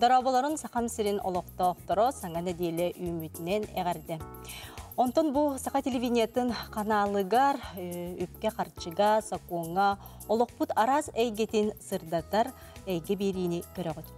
Дарабаларын сақам сирин олоқтоқторо саңаны дейлі үмітінен әғарды. Онтон бу сақа телевидениятын каналыгар үпке қарчыга, сакуңа, олоқпут араз әйгетін сырдатар әйге беріні көріғыд.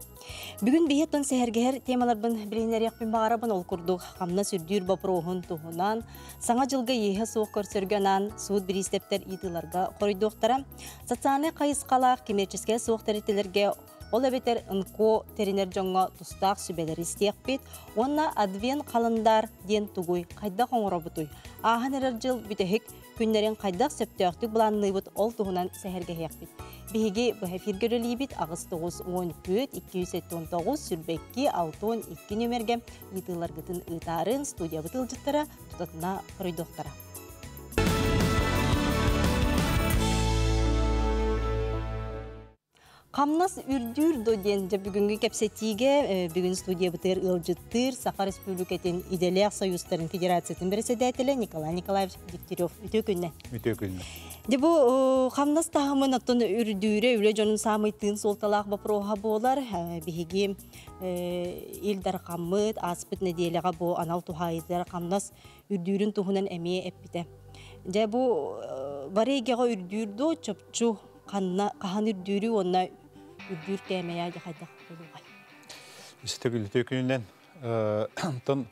Бүгін бейеттон сәһәргәһәр темаларбын биленер яқпин бағарабын ол күрдік қамна сүрдүр бапроғын туғынан, саңа жылға ехе суық көрсөргенан суыт биристептер итыларға қоройдуқтара, социальный қайысқалақ кемерческе суық тәреттелерге Ол әбетер ынко теринер жоңға тұстақ сүбелер істеяқ бет, онна адвен қалындар ден тугуй қайда қоңыра бұтуй. Ағын әрір жыл бүтәхік күннерін қайдақ сөптіяқтық бұланны бұт ол туғынан сәхерге хияқ бет. Биһиги бу эфиргөрөлии бит агыс 914 279 сүрбекки 612 нөмерге итылар гытын ытарын студия бытылжыттара тутатына коройдоктара. Камнас үрдүр доден же бүгүнгү кепсетиге бүгүн студия бытыр ылжыттыр Саха Республикатын Иделек Союзтарын Федерациятын председателі Николай Николаевич Дегтярев. Үтө күнне. Үтө күнне. Де бу камнас тахымын аттын үрдүре үле жонун самыйтын солталак бапроха болар биһиги илдар каммыт аспыт неделяга бу анал тухайыздар камнас үрдүрүн тухунан эмие эппите. Же бу барегега үрдүрдө чопчу канна кахан үрдүрү онна үрдүр кемея жахайда болугай. Истегил төкүнен тон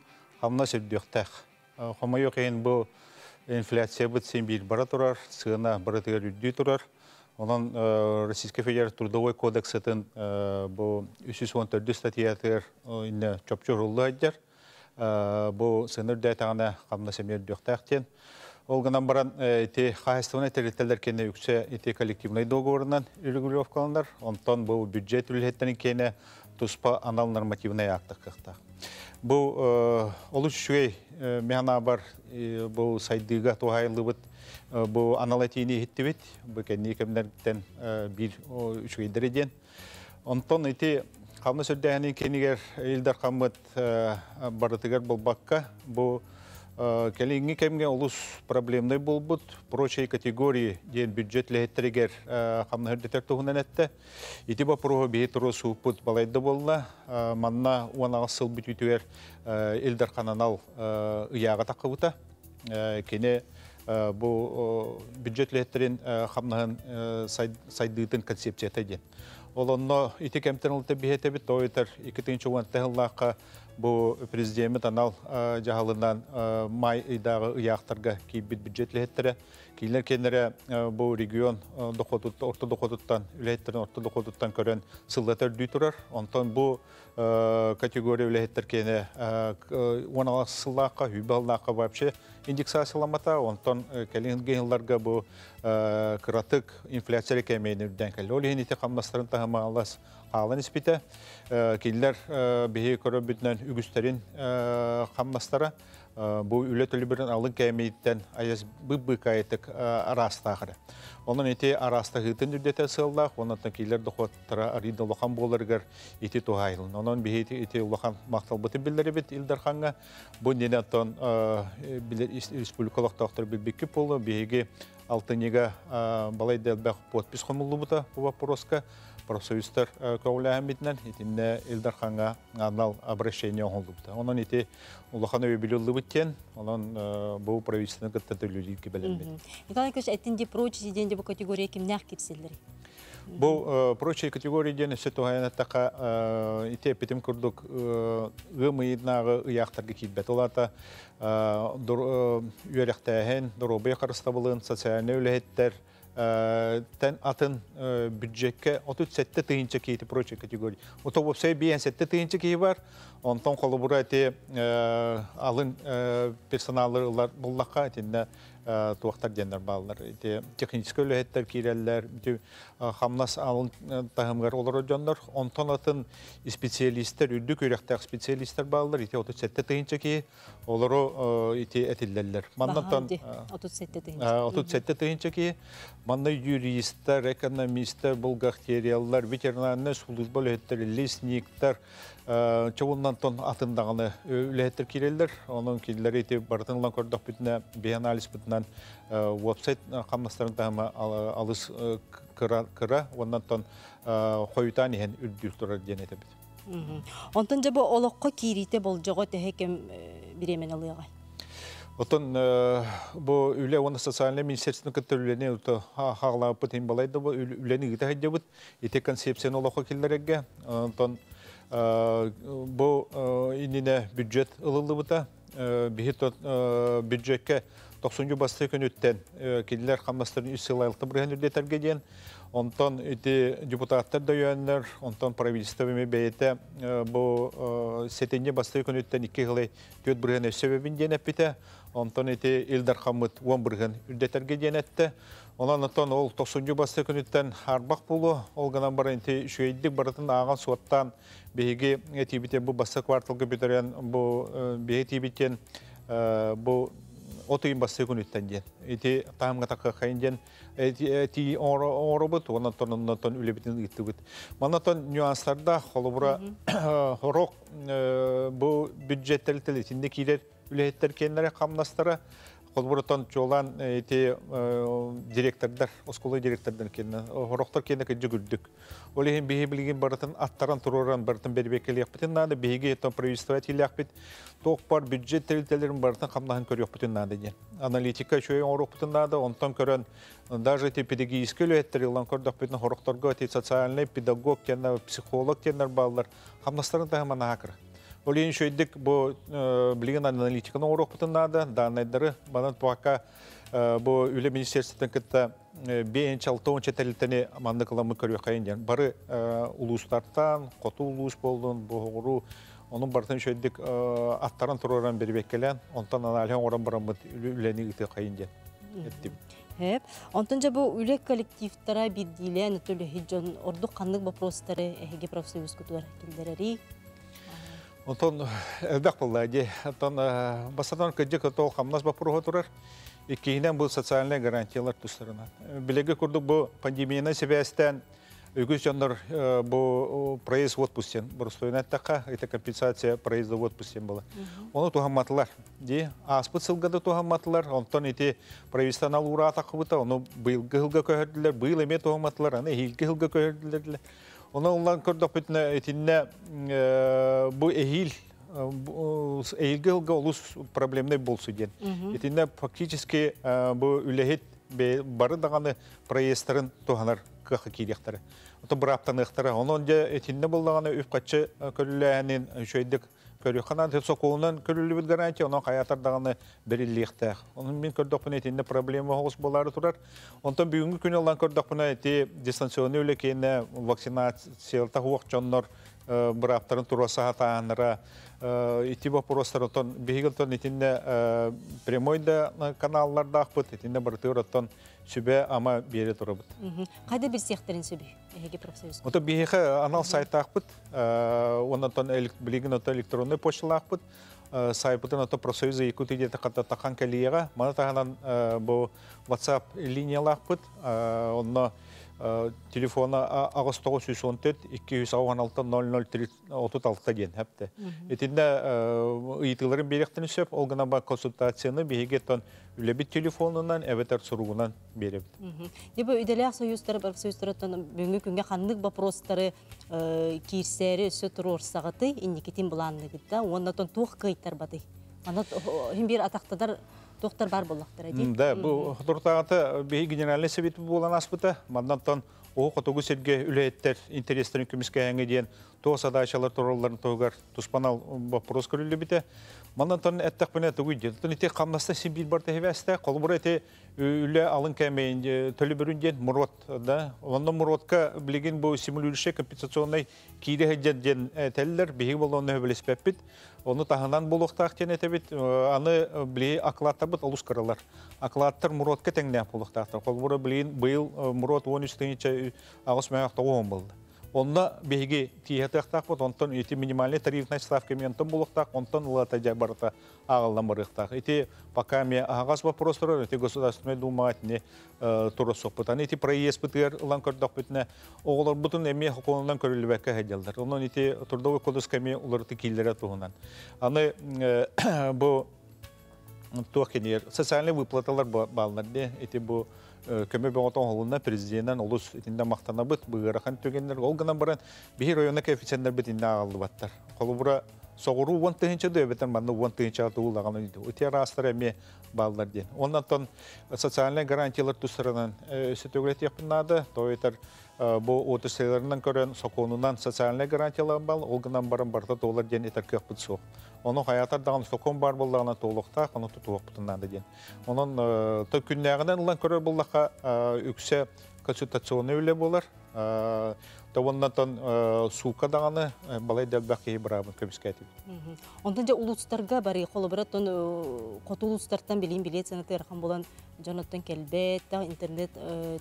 инфляция бит сен турар, бара Российская Федерация трудовой кодексатын бу 314 статьятыр инне чопчу рулы айдар. Бу сыныр дәтаңына хамна семер дөктәктен. Ол гынан баран те хаястығына территориялар кене үксе ите коллективный договорынан регулировкаландар. Онтон бұл бюджет үлхеттен кене туспа анал нормативный актық қықта. Бұл олы үшуей механа бар бұл сайдыға туғайлы бұд бұл анал әтейіне хетті бет. Бұл кәне кемдерден бір үшуейдер еден. Онтон ите қамны сөддәхінен кенегер елдер қамыт барытыгар бұл бұл Кәліңгі кәмге олыс проблемный болбыт, прочей категории ден бюджет ләхеттерегер қамнығыр детектуғынан әтті. Ити ба проғы бейі тұры суыппыт балайды болна, манна уан ағысыл бүтүтігер елдер қананал ұяға таққыбыта. Кене бұл бюджет ләхеттерін қамнығын сайдыйтын концепцията ден. Ол онно ити кәмтен ұлты бейеті біт, ойытар 2-ші уантығылаққа Бу президент анал жаһалынан май ыйдағы ыяқтарға кейбіт бюджет лехеттері. Кейлер кенері бу регион орта доходуттан, үлехеттерін орта доходуттан көрен сыллатар дүй тұрар. Онтан бу категория үлехеттер кені оңала сыллаққа, хүбалнаққа вообще индексацияламата. Онтан кәлін гейнларға бу кыратык инфляция кәмейін үрден кәлі. Ол ехін ете қамнастарын тағыма алас қалын іспеті. Кейлер көрі бүтінен үгістерін қамнастары. Бұл үлі төлі бірін алын кәмейттен аяз бұббы кайетік арастағыры. Onun eti arasta hıtın ürdete sığıldak, onun da kiler de xottara arida lokan bolargar eti tuhayılın. Onun bir eti eti lokan maktal bıtı billeri bit ildarxanga. Bu nene ton respublikalıq taqtar bilbekki polu, беге алтынега балай дәлбәк подпис қомылы бұта бұл вопроска. Профсоюздар көңіләһен битнен итинне Илдар ханга анал обращение олды бута. Онон ити улахан өй билулы биттен, онон бу правительственный кытта төлүлү кибелен бит. Николай Ильич, этинде прочие денде бу категория кимнях кипселдери? Бу прочие категория ден все тугайна така ите. Олата үйрәктәһен, доробыя карыстабылын, социальный үләһеттер, тен атын бюджетке 37 тыйынча кейти прочие категория. Ото вопсай биен 7 тыйынча бар. Онтон колу бура те алын персоналлар буллакка тенде туақтар дендер балалар. Те технический өлөһеттер киреллер, хамнас алын тахымгар олар жондар. Онтон атын специалисттер, үрдүк өрөктәк специалисттер балалар. Ите 37 тыйынча кей олару ите этиллерлер. Мандантан 37 тыйынча. 37 тыйынча кей Манда юристтер, экономисттер, бухгалтериялар, ветеринарный служба лесниктер, чоғыннан тон атындағаны үләттер кирелдер. Оның кирелер еті бартынлан көрдік бүтіне бейанализ бүтінен веб-сайт қамнастарын тағыма алыс кыра, ондан тон қойытан ехен үрдір тұрар ден еті біт. Мгм. Онтон жабы олоққа киирите болжоға тәһе кем э, биремен алыға. Отон бу үле оны социальный ута хагла путин балайды бу ите концепцияны. Онтон бу инине бюджет ылылы бута. Бихит бюджетке 90 басты көнүттен киллер хаммастырын үс сылайлыкты бирген үрдетәргә дигән. Онтон ити депутаттар да йөннәр, онтон правительство эме бәйте бу сетенне басты көнүттен 2 гылы төт бирген себебин денеп бите. Онтон ити Илдар Хамыт 10 бирген үрдетәргә денетте. Онан онтон ол 90 басты көнүттен харбак булу, ол гана бар шөйдик баратын аган суаттан беге этибите бу басты кварталга битерен бу беге тибитен бу отыйын басты күнүттен ден. Ити таамга такка хайын ти оробут, онан тон тон үлебитин иттигит. Манатон нюансларда холобура хорок бу бюджеттелтели тинде килер үлеттер кенлere камнастары Холбуртон жолан эти директордар, осколы директордар кенне, хороктор кенне кеже күрдүк. Ол ехин бихи билген баратын аттаран туруран баратын бербекел яқпытын нады, биһиге тон правительствователь яқпыт, тоқ бар бюджет тәрилтелерін баратын қамнаһын көр яқпытын нады ден. Аналитика шөйен орықпытын нады, онтон көрөн даже эти педагогический лөттер илан көрдөх битин хорокторго эти социальный педагог психолог кеннер балдар, қамнастарын тағымана хакыр. Олин шөйдік бұ білген аналитиканы орық бұтынады, данайдары банат бұаққа бұ үлі министерствотын кітті бейінші алтауын четерілтіні манды қыламы көрі қайын ден. Бары улустартан, қоту улус болдың, бұғыру, оның бартын шөйдік аттарын тұроран бербеккелен, онтан аналихан оран баран бұд үлені кіті қайын ден. Хеп, онтон жабы үле коллективтара биддилен төлі хиджон ордук қандық вопростары эһиге профсоюз кутуар килдерери. Онтон элбек булла ди. Онтон басадан кыджы кытол хамнас бапурга турар. Иккинен бу социальный гарантиялар тустарына. Билеге курдук бу пандемияны себестен Үгіз жандар бу проезд в отпустен. Бурстойна така, это компенсация проезда в отпустен была. Оны тухамматылар. Ди, аспыт сылгады тухамматылар. Онтон ити правительстван ал ура атақыбыта. Оны быйылғы хылга көһөрдүлөр, быйыл эме тухамматылар, аны хилги хылга көһөрдүлөр. Оны улан көрдік бітіне етінне бұл әйіл әйілгі ғылға олыс проблемный болсы ден. Етінне фактически бұл үләхет бары дағаны проездарын туғанар қақы кейдектері. Оты бір аптан ұқтары. Оны онде етінне бұл дағаны үп көріләнен шөйдік көріқана соқуынан көрілі біт гарантия, оның қаятар дағаны біріліқтәқ. Оның мен көрдік бұны етінде проблема хоғыс болары тұрар. Онтан бүгінгі күні олан көрдік бұны еті дистанционы өлі кейіне вакцинациялта хуақ жоннор бір аптарын турасы хатаныра ити вопростар отон бигилтон итинне прямойда каналларда ақпыт итинне бір тыр отон сүбе ама бере турабыт. Қайда бір эһиге профсоюз? Ото бихе анал сайт ақпыт, онтон билигин ото электронный почта ақпыт, сайпытын ото профсоюза Якутия дете ката тақан калиега, мана тағанан бу WhatsApp линиялы ақпыт, онно телефона агостогу сүсонтет 216-00-36 ден хәпте. Этинде ыйтыларын беректен сөп, ол гына ба консультацияны бейгеттон үлебит телефонунан, әбетер суругунан беребит. Дебі үйделәк союздары, профсоюздары бүгінгі күнге қандық вопростары кирсәрі өсі тұру орсағыты, индикетин бұланлығыда, оннатон туқ кайттар бады. Ана хим бир атақтадар доктор бар боллактар эди. Да, бу хутуртагаты бей генеральный совет болан аспыта. Маннантан о котугу серге үлеттер интерестерин күмүскө хаңы диен то садачалар торолларын тогар туспанал вопрос көрүлү бите. Маннантан эттек бене тугу диен. Тон ите камнаста симбил бар тевесте, колбур эте үле алын симулирующий компенсационный. Оны таханан болуқтақ тен етебет, аны білей акылаттабыт олыс қаралар. Акылаттар мұротқа тәңне болуқтақтар. Қол бұры білейін бұйыл мұрот 13 теңіче ағыс мәңақта оғын болды. Онда беге тиетақтақ бұд, онтан еті минимальный тарифный ставка ментон болуқтақ, онтан ұлата жай барыта ағылдан барықтақ. Еті пока ме ағас вопростары, еті государственный дума әтіне туры соқпыт. Аны еті проезд бітер ұлан көрдіқ бітіне, оғылар бұтын әме құқығынан көрілі бәкке әделдер. Онын еті тұрдығы кодыс кәме ұларты кейлері туғынан. Аны бұл туох кенер социальный выплаталар балнар эти бу көмө бөңотон холуна президенттен улус итинде мактанабыт быырахан төгеннер ол гана баран бихи районна коэффициенттер бит инде агаллыбаттар колубура соғуру вон тыгынча дөбетен банны вон тыгынча туулаган иди утя растар эме балдар ден оннан социальный гарантиялар тусырынан өсөтөгүлет япынады тойтар бу отысыларынан көрөн соконунан социальный гарантиялар бал ол гынан баран барта толар ден этер көкпүт соқ Оның хаятар даган сокон бар болдағына толықта, оны тұтуық бұтыннады ден. Оның тұр күннәғінен ұлан көрі болдаққа үксе консультационы өлі болар. Тавоннатан сука дағаны балай дәлбәқ кейі бірабын көміске әтіп. Ондан жа улустарға бары қолы бір аттан қоты улустардан білейін білет сені тәрхан болан жоноттан келбет, интернет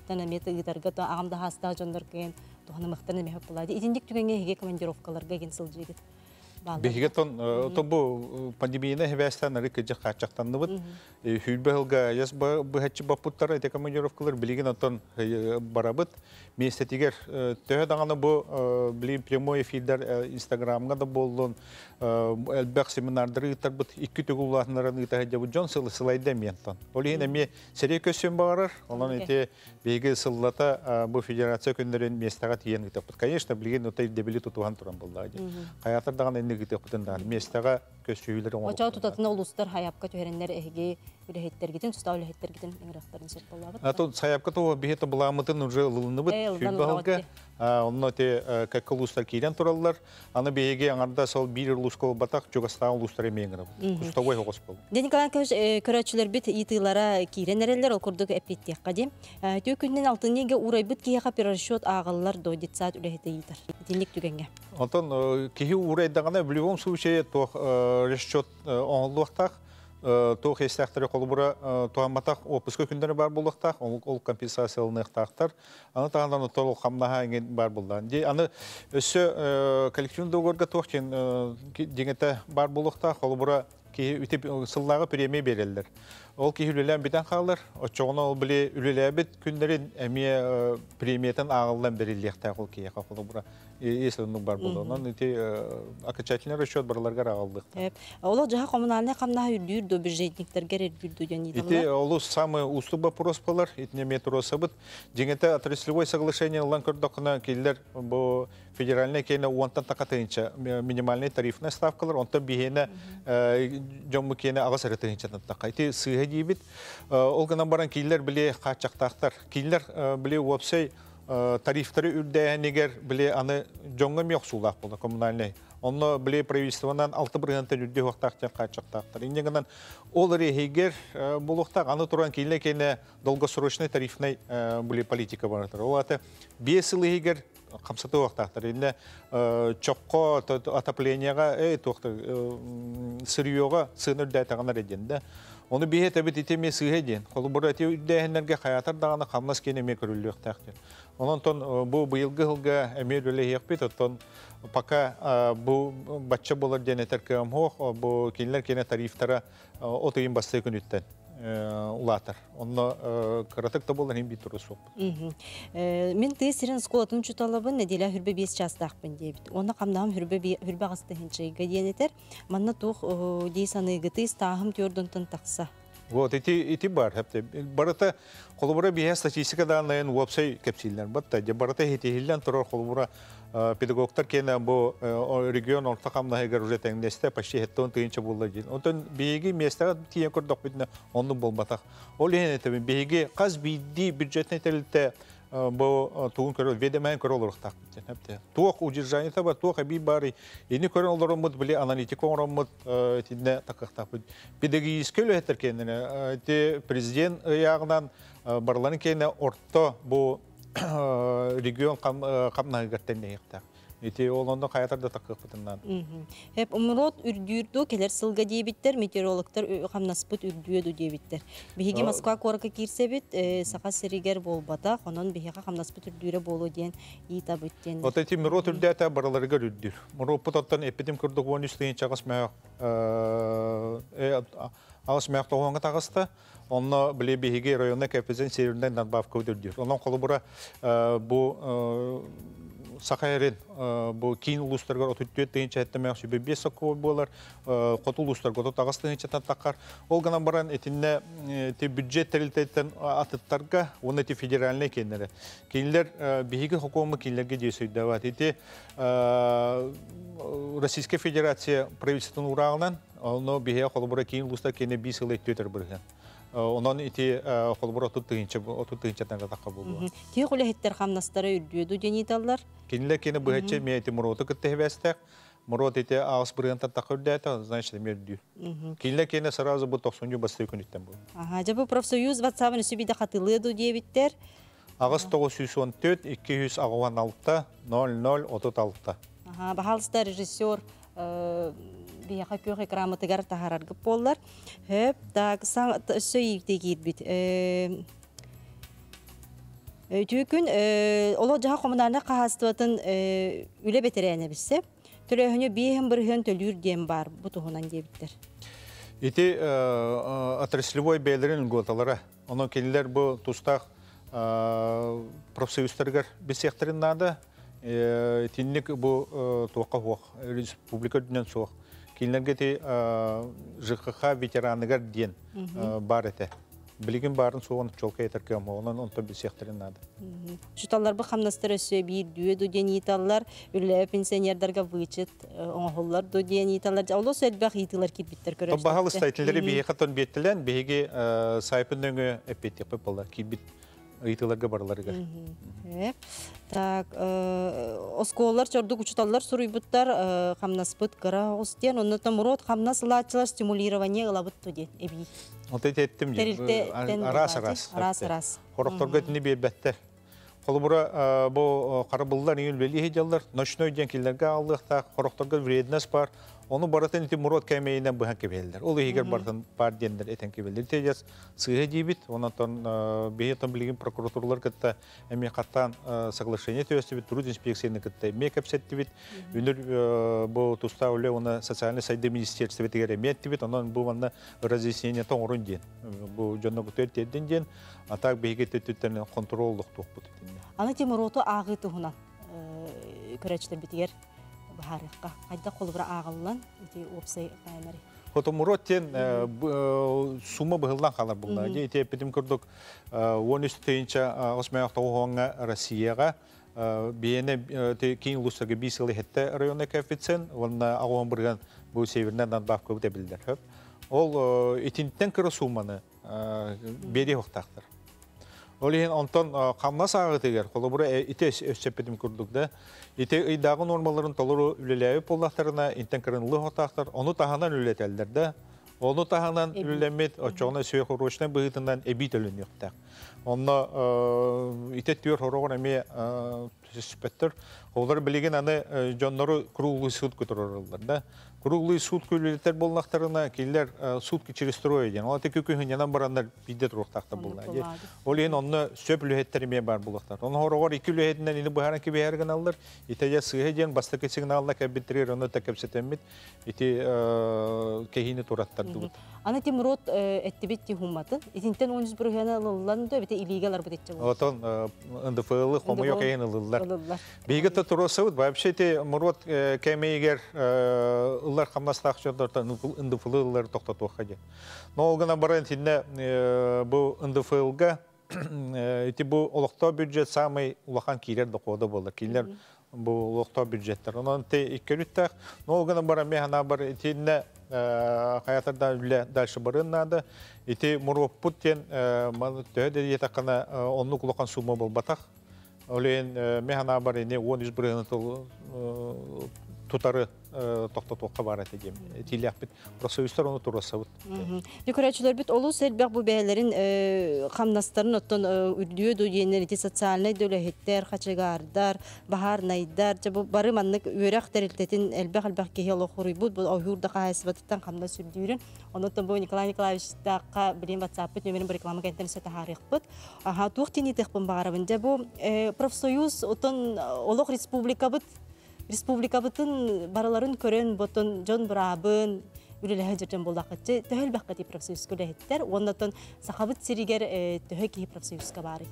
тәнәмет ұғытарға ағамда хаста жондар кейін тұғаны мықтарны мәхіп болады. Итіндік түгенге хеге командировкаларға ген сыл жегет. Бехигетон то бу пандемияны хевестен рик же качактанды бут. Хүлбелга яс бу хачы бапуттар эте командировкалар билеген отон барабыт. Местетигер тө даганы бу билим прямой эфирдер инстаграмга да болдун. Элбек семинардар итар бут икки төгүллаһнарын итә җабы Джон сылы сылайда ментон. Олине ме сере көсөм барар. Онан эте беге сыллата бу федерация көндөрен местага тиен итеп. Конечно, билген отай дебили тутуган туран булды. Хаятар даганы инде гите кутындан местага көсүйлөр оңо. Оча тутатына улустар хаяпка туста үлеһеттер гитен иңрактарын сеп булабыт. А тут саяпка то бихете буламытын уже лылны бит. Хүлбалга. Онно те как улустар кирен тураллар. Аны беге аңарда сол бир улускол батак жогастан улустар эмеңер. Кустовой хогос бол. Деникалан көз көрөчүлөр бит итылара киренерелер ол курдук эпиттек кади. Урай бит агыллар итер. Динник түгенге. Онтон кихи урайдагана в любом случае то расчет оңлуктак то хестахтары колбура туаматак опуска күндөрү бар булуктак ол компенсациялыктактар аны тагынан толук хамнаха инген бар булдан ди аны өсө коллективный договорга тохтен дегенте бар булуктак колбура ки үтеп сыллагы премия берелер ол ки үлелән битен халыр очоғына ол биле үлеләбит күндөрүн эмие премиятан агылдан берилиякта ол ки колбура если ну бар булды. Онан ити окончательный расчет барларга алдык. Эп, ола жаха коммунальный камна үрдүр до бюджетниктер үрдүр ден. Ити олу самый уступ вопрос болар, итне метро сабыт. Деңете отраслевой соглашение лан көрдөкна киллер бу федеральный кейне уантан такатынча минимальный тарифная ставкалар, онта бихене жомму кейне агас ретынча така. Ити сыга дибит. Ол гана баран киллер биле качактактар. Киллер биле вопсай тарифтары үрдәһенегер біле аны жоңга мек сулак булды коммунальный. Онно біле правительствонан 6 бригантен үрдә вактактан качактактар. Инде ол рехигер булуктак аны туран килне кене долгосрочный тарифный біле политика бар. Ол аты 5 ел егер камсаты вактактар. Инде чокко отоплениега, эй тохты сырьёга сыныр дәтәгәнәр иденде. Оны бихет әбит итеме сыйhe ден. Қолы бұра әте үддәһеннәргә хаятар дағаны қамнас кене ме көрүллек тәхтен. Онон тон бу быйылгы хылга әмер үле яқпит, тон пока бу батча болар ден этер кем хох, бу кинлер кене тарифтара отыйын басты күн үттен улатар. Онно каратык та болар хим бит турус соп. Мен тез сирен сколатын чуталабын неделя хүрбе 5 частақпын дебит. Оны камдам хүрбе хүрбе гасты хинчейге денетер. Манна тух дейсаны гыты стахым төрдөнтөн такса. Вот эти эти бар хәпте. Барата колбура бия статистика данларын вебсайт кепсилләр. Батта же барата хитилән торор колбура педагогтар кене бу регион орта камна хәгәр уже тәңнәстә почти хәттән тыйынча булды дин. Онтон биеги местә тия көрдөк битне онны булматак. Ол ене тәбе биеги каз бидди бюджетне телтә бу тугун көрө ведемән көрө олор так хәпте. Туак удержание таба туак би бары. Ини көрө олор мут биле аналитик олор мут тинне такакта. Педагогический лөһәтер кенне те президент ягынан барларын кене орто бу регион камна гаттен яктак. Каятарда такып бутундан. Хеп умрот үрдүрдү келер сылга метеорологтар Москва корка кирсе бит, серигер болбата, болу. Вот эти барларга үрдүр. Путаттан эпидем үстен чагас э. Онно биһиги районна капизен серинден надбавка үрдүр. Онон колу бура бу сақайрын бұл кейін ұлыстарға отүттет деген чәттімәк сүбе бес саққы болар, қот ұлыстарға отыт ағас деген чәттен таққар. Ол ғана баран етінне те бюджет тәрілтеттен атыттарға, оны те федеральный кенлері. Кейлер бейгі хокомы кейлерге дейсөйді ват. Еті Российская Федерация правительствының урағынан, оны бейге қолыбыра кейін ұлыстар кені 5 ыл еттетер бірген. Онон ити холбор отут тыгынча отут тыгынча таңга такка болду. Тие куле хеттер хамнастары үрдүдү дениталлар. Кинле кені быһача ме ити муроты кытты хебестек. Мурот ити агыс бырын такка үрдәтә, значит мердү. Кинле кені сразу бу 90 басты күнүттен бу. Ага, жабы профсоюз WhatsApp-ын сүбиде катылыды диебиттер. Агыс 914 216 00 36. Ага, бахалста режиссер бияха көх экрамытыгар тахараргы боллар. Хөп, так, сөйікте кейдбіт. Түйкін, оло жаха комунарына қағастуатын үле бетерәне біссе, төлөһөнө биһин бирһен төлүр дем бар бу туһунан дебиттер. Ити отраслевой бәйлерин готалара. Оны келилер бу тустак профсоюзтаргар бесектерин нада. Тинник бу туакка хуак республика дүнен суак. Келилерге ти ЖКХ ветераныгар ден бар эте. Билигин барын суган чолка етерке онан онто бесектерин нада. Шуталлар бу хамнастар өсө бир дүе дуден италлар, үле пенсионердарга вычет, оңоллар дуден италлар. Оло сөлбак итилар китбиттер көрөш. Багалы стайтилери бие хатон беттелен, биеге сайпындыңы эппетик болар, китбит итиларга барларга. Так, осколар чордук учуталлар суруйбуттар хамнаспыт гара остен, оннотон мурот хамнас лачылар стимулирование ылабыт туди эби. Вот эти еттим арас арас. Арас арас. Хорокторга тини бейбеттер. Холбура бу карабыллар июль бели хеджаллар, ночной ден киллерге алдыкта хорокторга вредность бар. Оны баратын ити мурот кемейинен бұхан кебелдер. Ол егер баратын бар дендер этен кебелдер. Тежес сыға дейбіт, онатон бейетон білген прокуратурлар кітті әме қаттан соглашение төсті бит, труд инспекцияны кітті әме кәпсетті бит. Үнір бұл туста оле оны социальный сайды министерство бітігер әме әтті бит, онан бұл ванна разъяснение тоң ұрын ден. Бұл жонна күтер терден ден, а так бейге төттеттерін контролдық туқ бұд. Аны теміроту ағы тұхынан көрәчтер бітігер бахарыққа. Қайда қолыбыра ағылынан, ити опсай қайнары. Фотомуроттен сума быһыллан халар булна. Же ите петим курдук 13 тыйынча осмаяқта оғанға Россияға бейіне кейін лустарга бисылы хетте районный коэффициент, онна ағуан бұрған бұл севернен надбав көбіте білдер. Ол итинттен кірі суманы бери хоқтақтыр. Ол ең онтон қамна сағы тегер, қолы бұра ите өсчепетім күрдік да. Ите ыйдағы нормаларын толыру үлеләйіп болақтарына интен кірін лы хоқтақтар, оны тағанан үлетелдер да. Оны тағанан үлелемет, очоғына сөй құрушынан бұғытынан әбит өлін yoқтақ. Онна ите түйір хорогын әме түспеттір. Олар білеген аны жонлары круглый суд көтірілдер да. Круглый суд көйлетер болнақтарына келер сутки через трое ден. Ол текі көйін янан барандар биде тұрықтақта болна. Ол ең онны сөп үліхеттері бар болақтар. Оны хорогор екі үліхетінен ені бұхаран кебе әрген алылар. Итеге сығы ден бастықы сигналына кәбіттерер, оны та кәпсетеммет. Ити кехini тураттар дұбыт. Аны темірот әттібет те хумматын. Итинтен 13 бүргені лылланды, бете илигалар бұдетчі болды. Отон НДФЛ хомойо кейін ылылар. Бейгі та туросауд, вообще те мұрот кәмейгер ыллар қамнастақ жодыртан НДФЛ ыллар тоқтатуға қаде. Но олғана баран тинне бұл НДФЛ-га ити бұл олықта бюджет самый улахан кейлер доқоды болды. Кейлер бұл олықта бюджеттер. Онан те иккеріттақ, но олғана баран механа бар тинне хаятарда үле дальше барын нады. Ити мұрваппут тен төһөдө етаққана онны кулақан сума бол батақ. Олен механа бар ене 13 бұрын тутары тоқтатуаққа бар әте дем. Тилях бит профсоюздар оны турасабыт. Декорачылар бит олу сәрбәк бу бәләрин хамнастарын оттон үрдүе дөйеннәр ити социальный дөләһеттер, хачагардар, бахар найдар, жабы бары маннык үрәк тәрилтетин әлбәк әлбәк кеһе оло хурыйбут бу ауюрда кайсыбаттан хамна сүрдүрен. Онотон бу Николай Николаевич таққа билен WhatsApp номерин бу реклама кентен сөтә харык Аха тух тини текпен багарабын. Жабы профсоюз отон олох республика бит республика бытын бараларын көрөн ботон жон бурабын үлелеһе жертен болдакытчы төхөл бакка ти профсоюз көлехеттер оннотон сахабыт сиригер төхө ки профсоюзга бары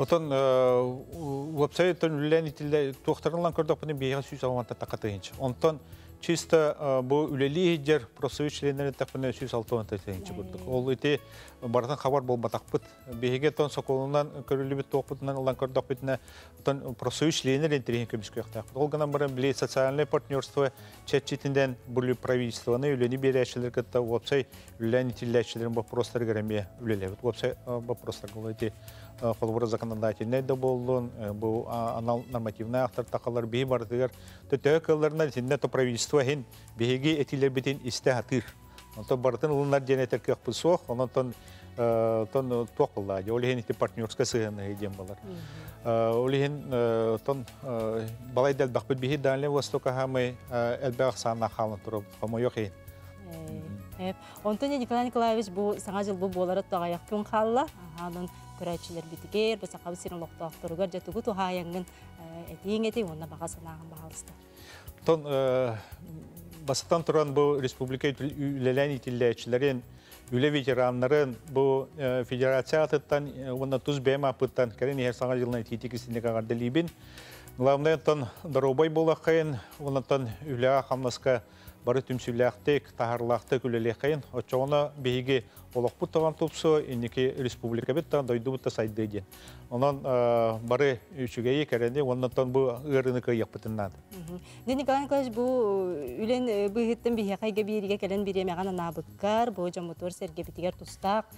Отон веб-сайттан үлән итилдә туохтарылан көрдөх бұны бейға сүйс алманта тақатыйынчы. Онтон чисто бу үлели хиджер просович членлерин тақпыны сүйс алтуан тәтейінчі көрдік. Ол ити бардан хабар бол батақпыт. Бейге тон соколунан көрілі бит тоқпытынан ұлан көрдөх бітіне тон просович членлерин тірейін көміскі яқтақпыт. Ол гынан баран біле социальное партнерство чәтчетінден бүлі правительствоны үлені берәшілер кітті веб-сайт үлән итилдәшілерін вопростар гәрәме үлелі. Веб-сайт вопростар бұл ити холбура законодательный да болдун бу анал нормативный актар такалар бии бардыгар. Төтө кылларына синне то правительство хин биһиги этилер битин исте хатыр. Онто бартын улунар женетер кык бусох онтон тон токулла олихин ити партнерска сыгыны дем балар олихин тон балай дел бакбит биһи дале востока хамы элбах сана халын туруп хомо yok хин Онтон Николай Николаевич бу саңа жыл бу болары тагаяк күн халла. Көрәчилер битигер, баса кабы сирин локтоктургар жатугу тухаяңын этиң эти онна бага санаган баалысты. Тон басатан туран бу республика үлелән итилләчләрен үле ветераннарын бу федерация атыттан онна туз бема пыттан кәрен һәр саңа жылына титикисинде кагарды либин. Главное тон дорогой булакайын, оннан үлә хамнаска бары түмсүләқтек, тахарлақтық үлелеқайын, очоғына бейге олықпыт тоған топсу, республика бітті, дойду бұтта сайды ден. Онан бары үшігейі кәренде, оннан бұл ұрынықы яқпытыннады. Ден Николай Николаевич, бұл үлен бұғыттың бейхайға бейірге кәлен беремеғана набыққар, бұл жамутор сәрге бітігер тұстақ,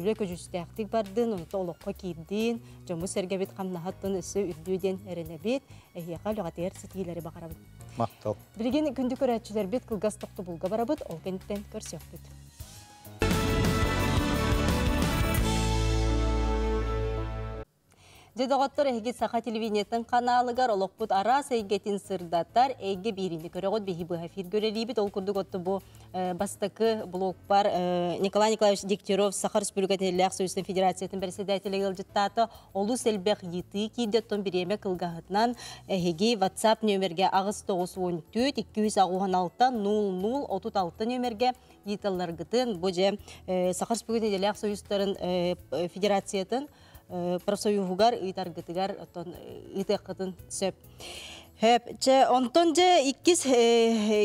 үле көжістәқтік бардын, онаты олыққа сәрге бет үсі. Мақтал. Білген күнді көрәтшілер бет кылгас тоқты бұлға барабыт, ол кенттен көрсек бет. Дедоғаттар әйге сақа телевинеттің каналыгар олықпыт ара сәйгетін сырдаттар әйге берінді көріғыт бейі бұға фир көрелейбіт. Ол күрдік отты бұл бастықы блок бар Николай Николаевич Дегтяров Сахар Республикателләқ Сөйістің Федерациятын бірседәтілі ғылжыттаты олу сәлбәқ еті кейдеттон біреме қылғағытынан әйге WhatsApp нөмерге ағыз 914 216 00 36 нөмерге еталарғытын бұл же Сахар Республикателләқ Сөйістің Федерациятын профсоюзугар ыйтаргытыгар отон ыйтыкытын сөп. Хөп, че онтон же иккис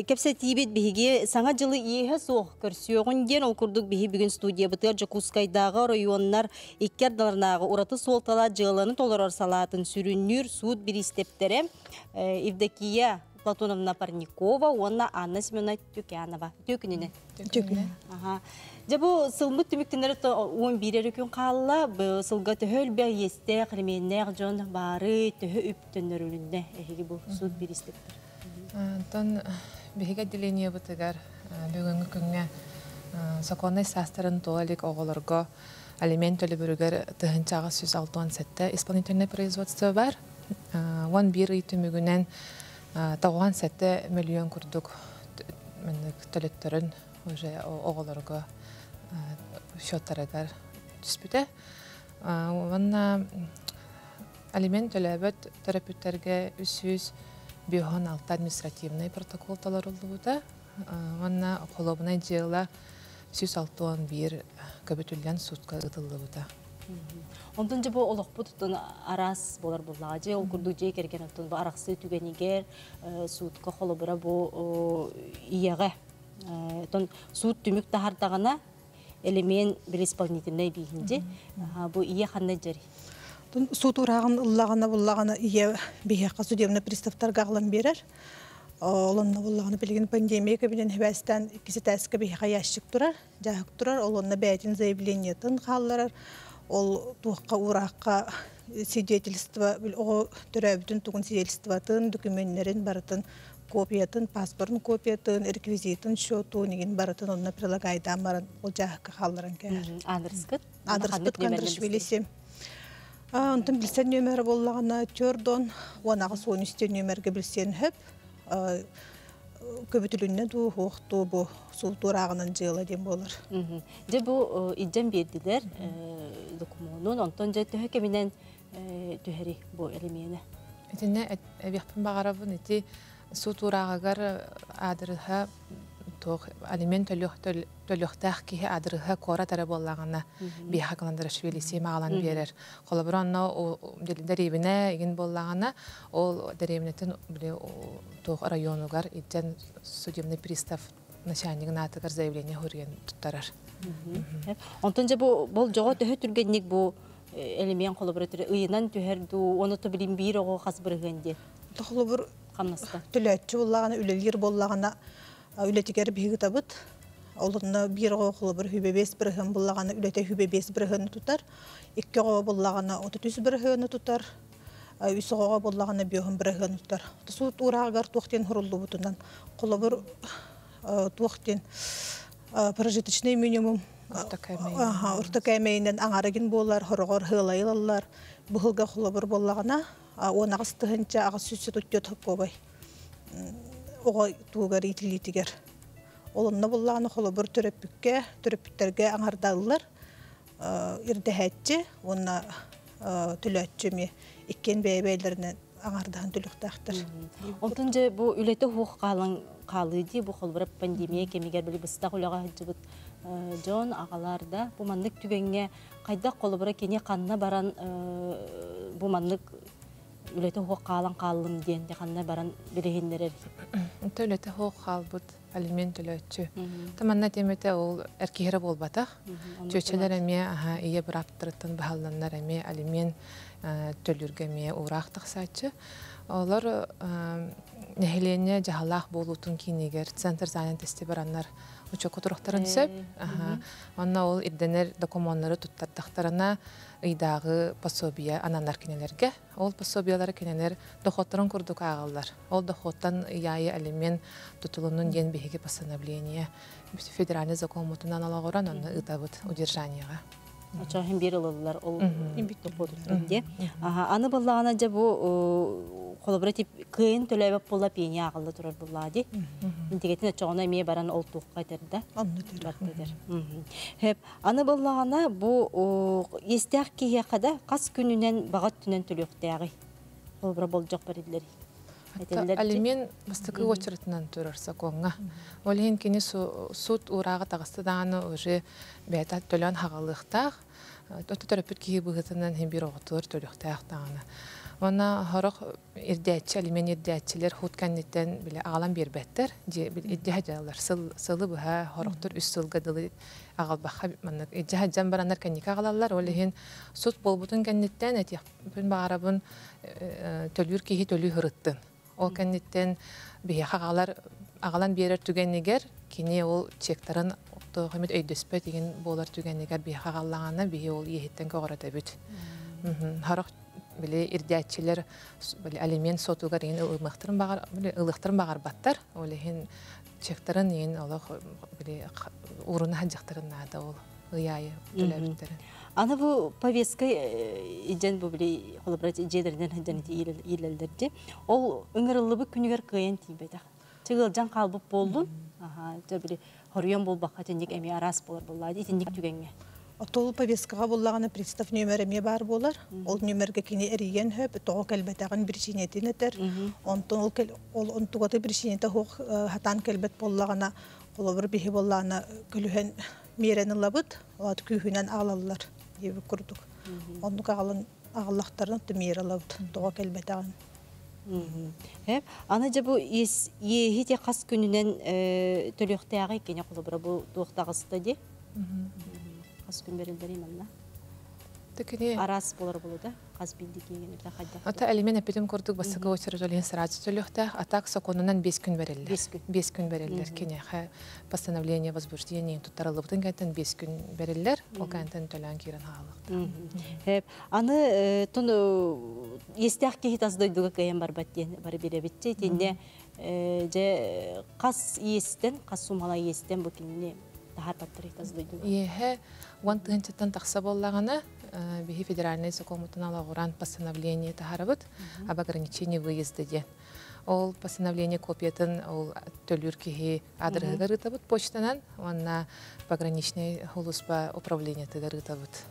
кепсе тибит биһиги саңа жылы иеһе соох көрсөөгүн ден ол курдук биһи бүгүн студия бытыр Жокускайдагы районнар иккер даларнагы ураты солтала жыланы толорор салатын сүрүннүр суд биристептере Евдокия Платоновна Парникова, онна Анна Семеновна Тюкянова. Тюкнене. Тюкне. Ага. Же бу сылмыт түмүктенер он бирер күн калла, бу сылга төһөл бе есте кременнер жон бары төһө үптөнөр үлүнне. Эһиги бу суд биристиктер. Тон бутыгар бүгүнгү күнгө законный састарын туалик алимент төлөбүрүгөр тыһынчагы сүз алтуан сетте исполнительное производство бар. Вон бир үй түмүгүнен тауған сәтте миллион күрдік төлеттерін уже счеттарыгар түспүтэ. Ванна алимент төлөбөт терапевттерге үсүз биохон алты административный протокол таларылыбыта. Ванна холобуна алтуан бир көбөтүлгөн сутка ытылыбыта. Онтон же бу олоқпут тон арас болар буллага же ол курду же керген тон бу араксы түгенигер суутка холобура бу ияга тон суут түмүк тахардагана элемен бир исполнительный бийинже бу ия ханна жери. Суут урагын ыллагана буллагана ия бияка судебный приставтар гаглан берер олонна буллаганы билген пандемия кабинен хебестен киси тәскә бияка ящик турар жахык турар олонна бәйтин заявлениятын халларар ол туаққа ураққа свидетельство о төрөбүтүн тугун свидетельствотын документтерин барытын копиятын паспортын копиятын реквизитын счету неген барытын онна прилагайдан баран ол жаакка халларын ке адрескыт адрескыт контрашвилиси онтон билсен нөмері боллагана төрдон онагы суон үстен нөмерге билсен хөп көбүтүлүнне ду хуохту бу султурагынан жыла дем болар. Же бу иджен бердилер документун онтон же төһө кеминен төһери бу элемене. Этине эбяхпын багарабын эти султурагагар адрыха туох алимент төлөхтәх киһи адырыха кора тары боллагана биха каландарашвили сима алан берер холобур онно дерибине игин боллагана ол дерибинетин биле туох районугар иттен судебный пристав начальнигин атыгар заявление хурген туттарар Онтон же бу бол жого төһө түргенник бу элемен холобур төр ыйынан оны то билим бир ого хас бирген ди Тохлубур камнаста түләтчі боллағана, үлелер боллағана, үлетігер бігі табыт. Олығына бір оғылы бір хүбебес бірігін боллағана, үлете хүбебес бірігін тұтар. Екі оғы боллағана, оты түс бірігін тұтар. Үс оға боллағана бүйін бірігін тұтар. Су турағар туқтен хұрылды бұтынан. Қолы бір туқтен прожиточный минимум Уртак әмейінен аңарыгин болар, хорогор хылайылалар. Бұхылға қолы бір боллағана, он ағыс тұхынча ағыс сүсі тұтты тұппобай. Оға туғар итілітігер. Олынна боллағаны қолы бір түріппікке, түріппіктерге аңардалылар. Ирдәхәтчі, онна түләтчі ме, иккен бәйбәйлерінен аңардаhan түліктақтыр. Онтон же бу үлете хук калын калыды бу холбырып пандемия кемигер били быстак улага жыбыт жон агаларда бу мандык түгенге кайда колбура кене канна баран бу мандык үлете хук калын калым диен канна баран билехиннерер. Төлөтө хоо халбут алимент төлөтчү. Таманна темете ол эркеһере болбатах. Чөчелер эме аха ие бир аптырыттан баһалланнар эме алимент төлүргө эме урак тахсачы. Олар нехилене жахалах болутун кинигер центр занятости бараннар учо кутурактарын сөп. Аха. Онна ол ирденер документтары туттардактарына ыйдагы пособия ананар кинелерге. Ол пособиялары кинелер доходтарын курдук агаллар. Ол доходтан яйы алимент тутулунун ден беге постановление федеральный закон мутунан алагоран ытабыт удержанияга. Ача хем бир ылылар ол Аха, аны баллагана же бу коллаборатив кыйын төлөбөп болла пени агылды турар буллади. Интегетин чоғына эме баран ол туққа терді. Бартыдыр. Хеп, аны баллагана бу естяк кие када кас күнүнен багат түнен төлөктәгы. Коллабора болжок барыдлар. Алимен бастыкы очеретинен турар законга. Ол хен кини суд урага тагысты даны уже бәта төлөн хагалыктак. Тоты төрөпүт кии быгытынан хем бир оготур төлөктәк даны. Она хорох ирдәтче алимен ирдәтчелер хутканнеттен биле агалан бербеттер. Же иддәҗалар сылы буха хорохтур үс сылга дылы агал баха маннык иддәҗан бараннар канника агалалар. Ол хен суд болбутун каннеттен әти бин барабын төлүр кии төлү хырыттын. Ол каннеттен бие агалар агалан берер түгеннигер кини ол чектарын тоғымет өйдөспө деген болар түгеннигер бие агаллаганы бие ол ехеттен когората бүт. Хорох биле ирдәтчелер биле алимент сотугар ин ылмактырын багар биле ылыктырын багар баттар олехин чектарын ин олох биле урына хаҗактырын нада ол ыяйы төлөбүттерин Аны бу повестка иджен бу били холобрат иджедерден хаҗан илелдерди. Ол үңөрүлү бу күнүгөр кыйын тийбеда. Чыгыл жан калбып болду. Аха, жа били хорьон болбакка тендик эми арас болор буллады, тендик түгенге. Отол повесткага боллаганы пристав нөмереме бар болар. Ол нөмерге кини эриген хөп, тоо келбетагын причинетин этер. Онтон ол ол онтугаты причинете хок хатан келбет боллагана, ол бир бихи боллагана күлүһен меренин лабыт, от күйүнөн алалар дип курдук. Оннук агалын агаллактарын тмер лабыт, тоо келбетагын. Хеп, аны же бу ес ехите кас күнүнен төлөктәгы кене кулы бу туктагысты ди. Кас күн берилдери манна. Текене Арас болар болу да, Ата элемен эпидем курдук басыгы очерет олен сразу төлөхтә атак законунан 5 күн күн. 5 күн берилдер. Кене постановление возбуждения туттарылыбытын гайтан 5 күн берилдер. Ол төлөн кирен хаалык. Хеп, аны тун естәк ки хитас дойдуга кайын бар баттен бар бире битте тенде же кас иестен, кас сумала иестен бу кинне тахар баттыр. Еһе ван тыгынчаттан тахса боллагана бихи федеральный закон алагуран постановление тахарабыт об ограничении выезда де. Ол постановление копиятын ол төлүр кихи адрыгар ытабыт почтанан, онна пограничный хулуспа управление тыгар ытабыт.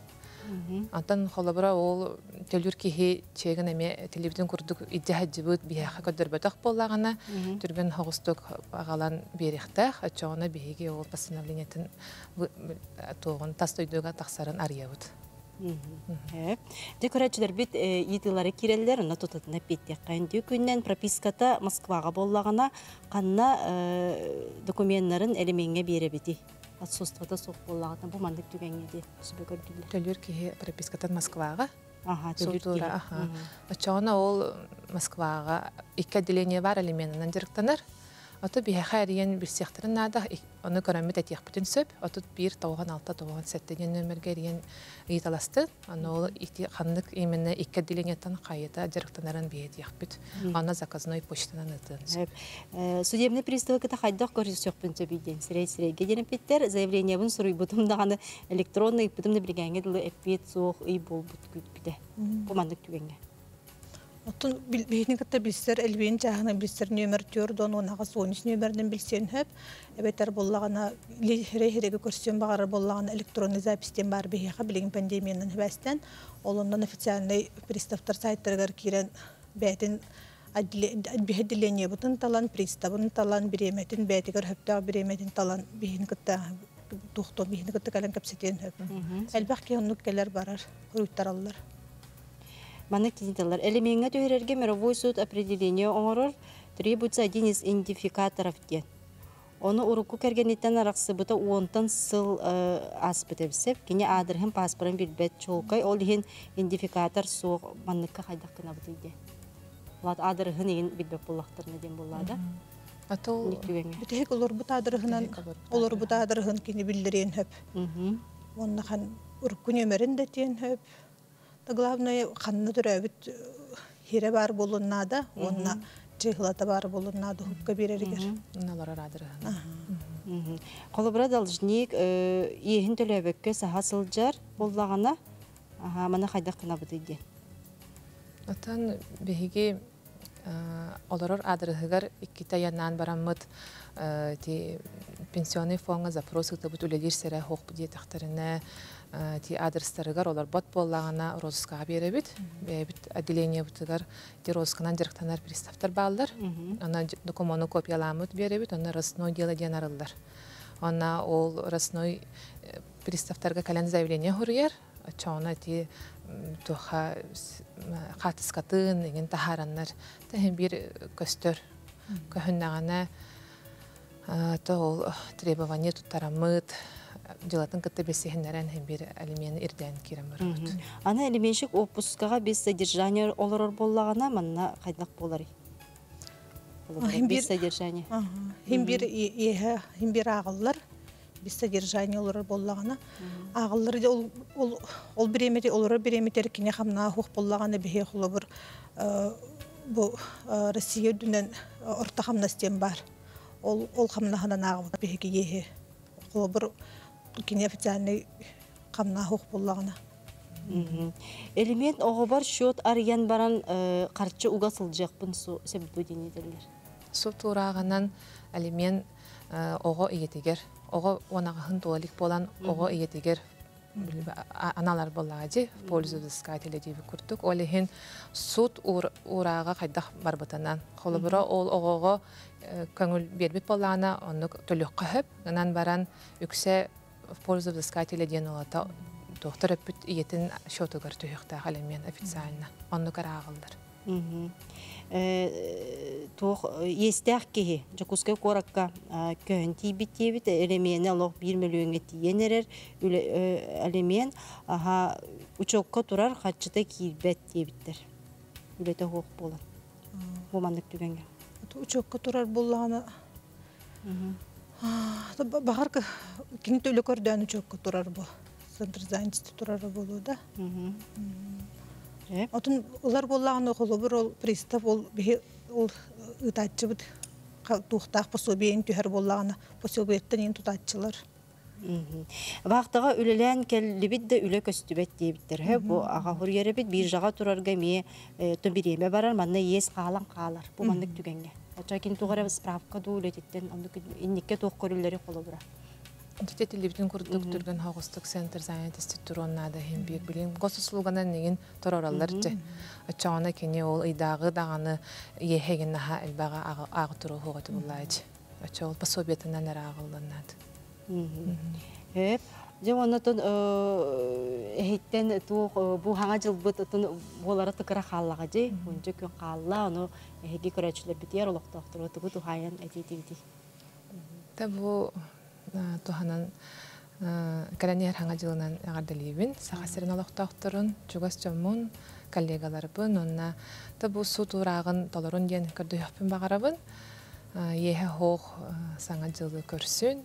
Антан холобура ол төлүр кихи чегин эме телевизион курдук идде хаджыбыт бияха көдөрбөтөх боллагана түрбен хогустук агалан берихтах ачоона биһиги ол постановлениятын тугун тастойдуга тахсарын арыябыт. Декоратчылар бит етылары киреллер, уна тутатына петтеккан күннен прописката Москваға боллағана қанна документларын элеменге бере бити. Отсутствата соқ боллағына бұл мандық түгенге сүбе көрділер. Төлүр кихи пропискатан Москвага. Аха, Султура, аха. Ачоона ол икки отделение бар элеменынан директорнар. Ото биһэхэ эриен билсиэхтерин наада оны көрөмүт этиэхпитин сөп, отут бир тоған алта тоған сеттеген нөмерге эриен ыйталасты. Аны ол ити ханнык именно икки отделениеттан кайыта директорнарын биэтиэхпит. Аны заказной почтанан ытын. Судебный пристав кыта хайдах көрсөк пүнчө биден. Сирей сирейге денеп биттер, заявление бун суруй бутум даганы электронный бутумны билгенге дылы эппет соох ый бол биде. Бу мандык түгенге. Отун бихини кытта билсер элбин жагына билсер нөмер төрдөн онага сонис нөмерден билсен хөп. Эбетер боллагана рехереге көрсөм багар боллагана электронный запистен бар бихиха билген пандемиянын хэбастен олондан официальный приставтар сайттаргар кирен бәтин отделение бутын талан приставын талан биреметин бәтигер хөптаг биреметин талан бихин кытта хөп. Келер барар. Маны кизиталар. Элеменге төһөрерге мировой суд определение оңорор требуется один из идентификаторов ден. Оны уруку кергенеттен арақсы бұта уонтан сыл ас бітепсеп, кене адырхын паспорын билбет чолкай, ол хин идентификатор соқ манныкка хайдақ кына бұтыйде. Лат адырхын еген билбет боллақтырны ден болады. Атол Никтүгенге. Битек олор бутадырыгынан олор бутадырыгын кини билдирен хөп. Онна хан урку нөмерин да тен хөп. Главное ханны төрөбүт хире бар болуннада, онна жыгылата бар болуннада хупка береригер. налар арадыры. Қолыбыра должник иехін төлөбөккө саха сылжар боллағана, аха, мана хайдақ кына бұтыйде. Атан биһиги олорор адырыгар иккита янан бараммыт ти пенсионный фонга запрос кытыбыт үлелир сере хох бу тахтарына ти адрестарыгар олар бот боллагана розыскага беребит бебит отделение бутыгар ти розысканан директорлар приставтар баалдар ана документу копияламыт беребит ана расной дело диен арылдар ана ол расной приставтарга кален заявление хуруяр чоона ти туха катыскатын еген тахараннар тахин бир көстөр көһүннагана то ол требование туттарамыт. Дилатын кытта бесехиннерен хем бир алимен ирден кирем барбыт Ана элеменшик опускага без содержания олорор боллагана манна хайдақ болар. Без содержания. Хим бир иһе, хим бир агыллар без содержание олар боллагана. Агыллар ол ол ол биремете олар биреметер кине хамна хук боллагана бихе холобур бу Россия дүнен орта хамнастен бар. Ол ол хамнахана агыл бихе иһе. Холобур кине официальный хамна хук боллагана. Мгм. Элемент оғыбар счет арыян баран э, қарчы уға сылжақпын су себебі денедерлер. су турааганан алимен ого иетигер ого онагахын туалик болан ого иетигер аналар боллади в пользу взыскателя диби курдук олихин суд ураага хайдах барбытанан холобура ол огого көңүл бербит боллаана онну төлөккө хөп гынан баран үксе в пользу взыскателя диен олата доктор өппүт иетин счетугар түйөктаа алимен официально онну караагылдар. Э, Тух естәк кеһи, жакускай коракка көһөн тибит тибит, элемене лох 1 миллионга тиенерер, үле элемен аха турар хатчыта кирбет тибиттер. Үлете хок болар. Бу мандык түгенге. Учокка турар боллагана Багар кини төлө көрдөн учокка турар бу. Центр занятости турар болу да. Мгм. Э, Отун улар боллаган холобур ол пристав ол ол ытачыбыт тухтах пособиен түһөр боллагана пособиеттен ин тутачылар. мгм. Вақтыға үлелән келлибит де. Хе, бу ага хур еребит бир жага турарга ме то биреме барар, манна ес калан калар. Бу түгенге. Ача кин тугара справка ду үлетиттен, аны инникке тох көрүллери колобура. Онтете телевиден курдук түрген хогустук центр занятости туроннада хем бир билин госуслуганан неген торораллар же. Ачаана кене ол ыйдагы даганы ехеген наха элбага агы туру хоготу буллайчы. Ача ол пособиятынан ара агылданат. Эп, же онотон эхиттен ту бу хаңа жылбыт отун болара тыкыра халлага же, унжа көн халла, ону эхиги көрөчүлөр битер олоктоктор отугу тухайан этитигди. Та бу туханан каланер хаңа жылынан агардалибин, сахасырын олоктокторун, чугас жомун, коллегаларбын, онна та бу су турагын толорун ден көрдөйөкпүн багарабын. Ехе хоқ саңа жылы көрсүн,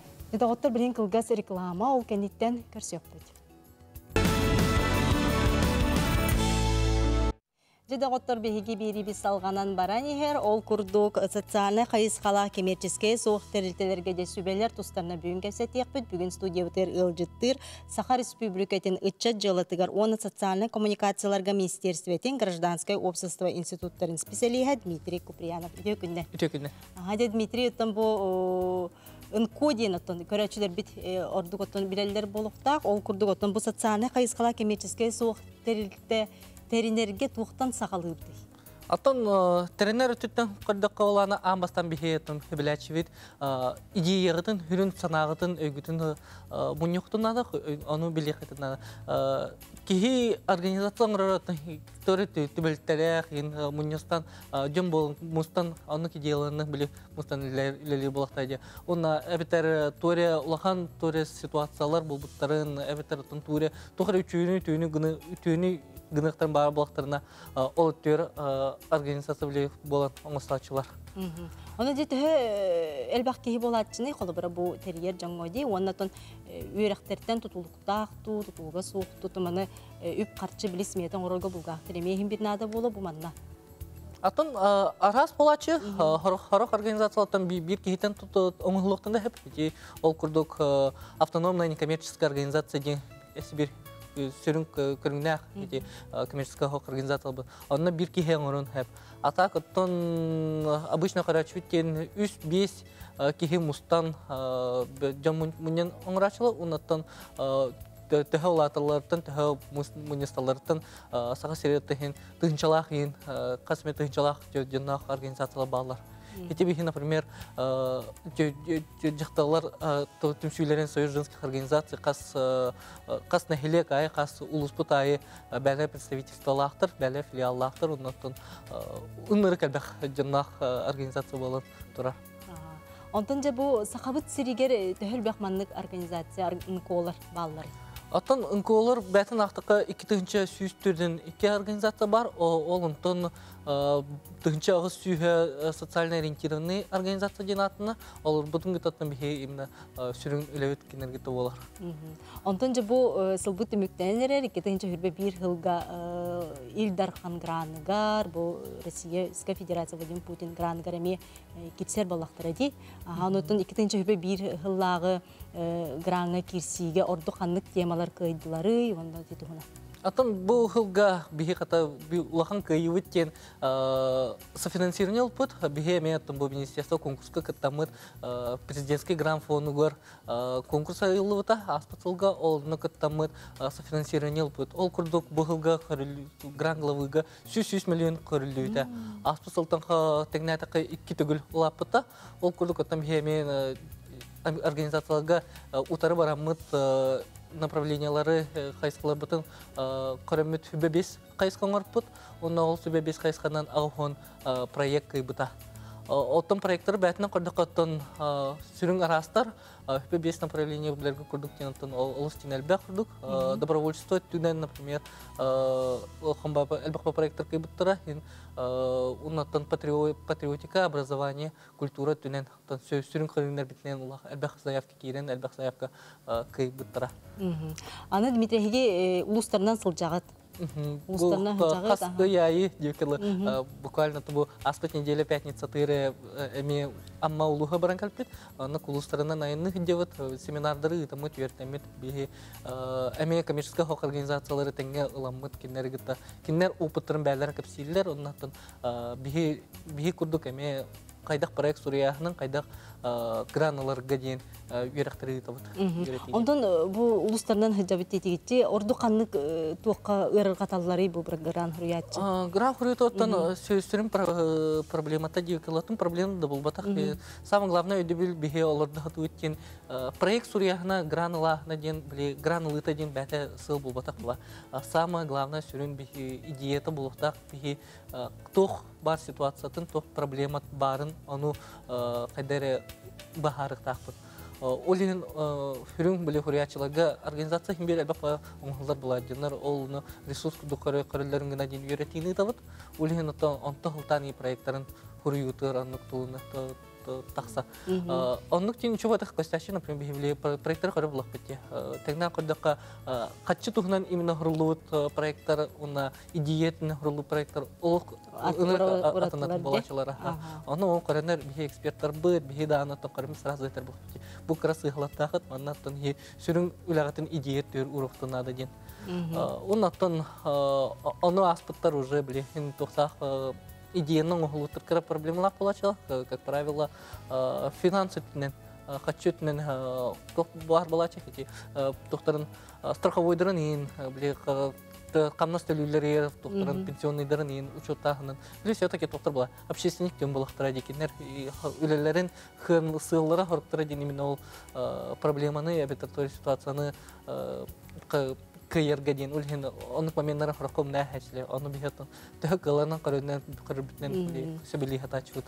оттор бірін кылгас реклама, ол кәнеттен көрсек бұд. Жеда оттор беһиги бири бис салганан баран ихер, ол курдук социальный хайысқала коммерческий соғық тәрілтелерге де сүбелер тұстарына бүгін кәсетек бұд. Бүгін студия бұтыр ылжыттыр. Саха Республикатын үтчат жылытыгар оны социальный коммуникацияларға министерстветін гражданское общество институттарын специалиха Дмитрий Куприянов. Үтө күнде. Үтө күнде. Ага, Дмитрий, оттан ынкодиен оттон көрөчүлөр бит ордук оттон билелер болуктак ол курдук оттон бу социальный кайыскала коммерческий суох терилте теринерге туктан сагалыбды Аттан тренер үтіттен қырдыққа амбастан бихейтін біләчівет идеяғытын, хүрін санағытын, өйгітін мұньюқтын адық, оны білеқетін адық. Тори түбілттерек, мұньюстан жөн болын, мұстан оны кедейлерінің біле мұстан болақтайды. Оны ұлақан ситуациялар бұл гынықтан бар болақтарына ол өттер организация біле болан оңыстачылар. Оны дете элбак кеһи болатчыны холы бара бу терьер жаңгоди, оннатон үйрәхтерден тутулуктак ту, тутулга сук тутуманы үп карчы билисметен оролго булга. Теремехин бир нада боло бу манна. Атын арас болачы, хорох организациялардан бир кехитен оңылықтан да хеп, ол күрдік автономная некоммерческая организация ден эсибир сөрүн ити коммерческая хок организация бу. Онна бир ки хең хэп. Ата коттон обычно карачуттен 3-5 кихи мустан жамун мунен оңрачылы унаттан төһө улатылардан төһө мунисталардан сага сереттен тыгынчалак ин касмет тыгынчалак жөннак организациялар баалар. Эти бихи, например, жақталар түмсүйлерін союз женских организаций, қас нәхилек ай, қас улуспут ай, бәлі представительстволақтыр, бәлі филиаллақтыр, оннан ұныры кәдәк жаннақ организация болын тұрар. Онтон же бу сахабыт сиригер төхөл бәхманлык организация инколар баллар. Атын ынколар бәтін ақтыққа екі түгінші сүйіс түрден екі организация бар. Ол онтон түгінші ағыз сүйі социально ориентированный организация ден атына. Ол бұтын күтаттын бейе именно сүрін үләует кенерге болар. Онтон же бұл сылбыт түгінші хүрбе бір хылға бұл Федерация Владимир Путин граныгар әме кетсер балақтыр әде. Хыллағы граңы кирсиге орду ханнык темалар кыйдылары. Атын бұл хылга бихи ката улахан кыйыбыттен софинансирование мен бұл министерство конкурска каттамыт президентский грант фонугар конкурс айылыбыта аспатылга олны каттамыт софинансирование. Ол курдук бұл хылга грант главыга 100 миллион көрүлдүйті. Аспатылтан тегнәтақы 2 түгіл лапыта. Ол курдук аттан бихи мен организацияларға утары барамыт направлениялары қайсқылар бұтын көрімет хүбе бес қайсқан арпыт, онна ол бес ағуын проект кайбыта. Оттон проекттар бәтінен құрдық оттон сүрін арастар, хүпе бес направление білергі құрдық тен оттон олыс тен әлбә құрдық. Добровольчество түнен, например, әлбәқ проекттар кайбыттыра, оттон патриотика, образование, культура түнен, сүрін қырындар бітінен әлбәқ заявка кейрен, әлбәқ заявка кайбыттыра. Аны Дмитрий Хиге улустарынан сылжағат. Сылжағат. Қасты яйы, декілі, буквально бұл аспет неделя пятница тыры эми амма улуха баран калпит, аны улустарынан айынны хиндеват семинардары ытамы түйертемет бихи эми коммерческий хок организациялары теңге ыламмыт кинер гыта. Кинер опыттырын бәлер капсилер, оннаттан бихи бихи курдук эми кайдак проект сурияхның кайдак граналарга дейін үйрәқтірі табыт. Ондан бу улустарынан хыджабит етігітте, орду қаннық туаққа ырыр қаталлары бу бір гран хуриятчы? Гран хурият оттан сөйстерін проблемата дейкалатын проблема да бұл батақ. Самый главное өйді біл бихе оларды хату өткен проект сурияхна граналахна дейін, біле граналыта дейін бәті сыл бұл батақ бұла. Самое главное сүрін бихе идеята бұлықтақ бихе тоқ бар ситуациятын, тоқ проблемат барын, оны қайдары бахарықтақпын. Олин хүрүн биле хуриячыларга организация химбер әлбәп оңһылар була динар олны ресурс дукары көрөлләрен генә дин йөрәтине табыт. Олин ото онто хылтани тақса. Оннук тин чуга тах костящий, например, бихивли проекттар. Тегнә коддакка катчы тухнан именно хурлуут проекттар. Оны ол эксперттар сразу ада ден. Оннаттан оны аспыттар уже били, тохсах идеяның ұғылытыркара проблемалар болачак, как правило, финансы түнен, хочу түнен бар болачак, эти тоқтарын страховойдарын ең, біле камнас төлүлөр тоқтарын пенсионныйдарын ең учеттахынан. Біле все-таки тоқтар бола, общественник тем болақтыра декендер, үлелерін хын сыллара хорықтыра ден именно ол проблеманы, абитатория ситуацияны кыйырга ден ул хен онук моменттарын хороком на хэчле ону бихатын төх галарнан карыннан карыбытнан сөбили хатачут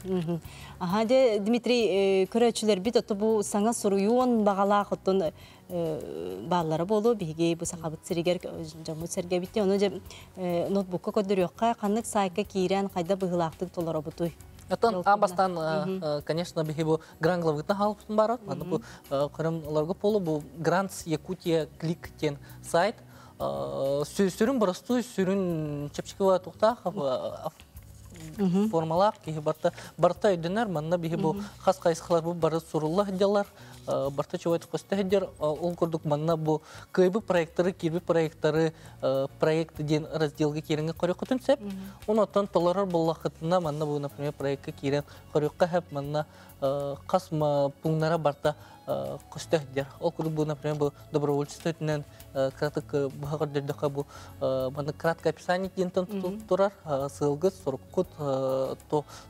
аха де дмитрий көрөчүлөр бит ото бу саңа суруюон багала хоттон баалары болу биге бу сахабыт сиригер жаму серге битти ону же ноутбукка көдөрөкка каннык сайка кийрен кайда быгылаактык толоробутуй Атын абастан, конечно, бихи бу гранглавытна халыптын барат. Аны бу кырым оларга полу бу Грантс Якутия клик тен сайт. Сүрін бұрысты, сүрін чепчикова тұқтақ, формалар, кейі барта, барта өйдінер, манна бейі бұл қас қайсықлар бұл бары сұрулла хедялар, барта чуайты қосты хедер, ол күрдік манна бұл көйбі проекттары, кербі проекттары, проекты ден разделге керінгі қорек құтын сәп, оны оттан толарар бұл лақытына манна бұл, например, проектқа керен қорекқа әп манна қасма пұңнара барта костехдер. Ол күрдік бұл, например, бұл добровольчество етінен кратык бұғағыр дердіға бұл маны кратко описание дентін тұрар, сылғыз, сұрыққыт,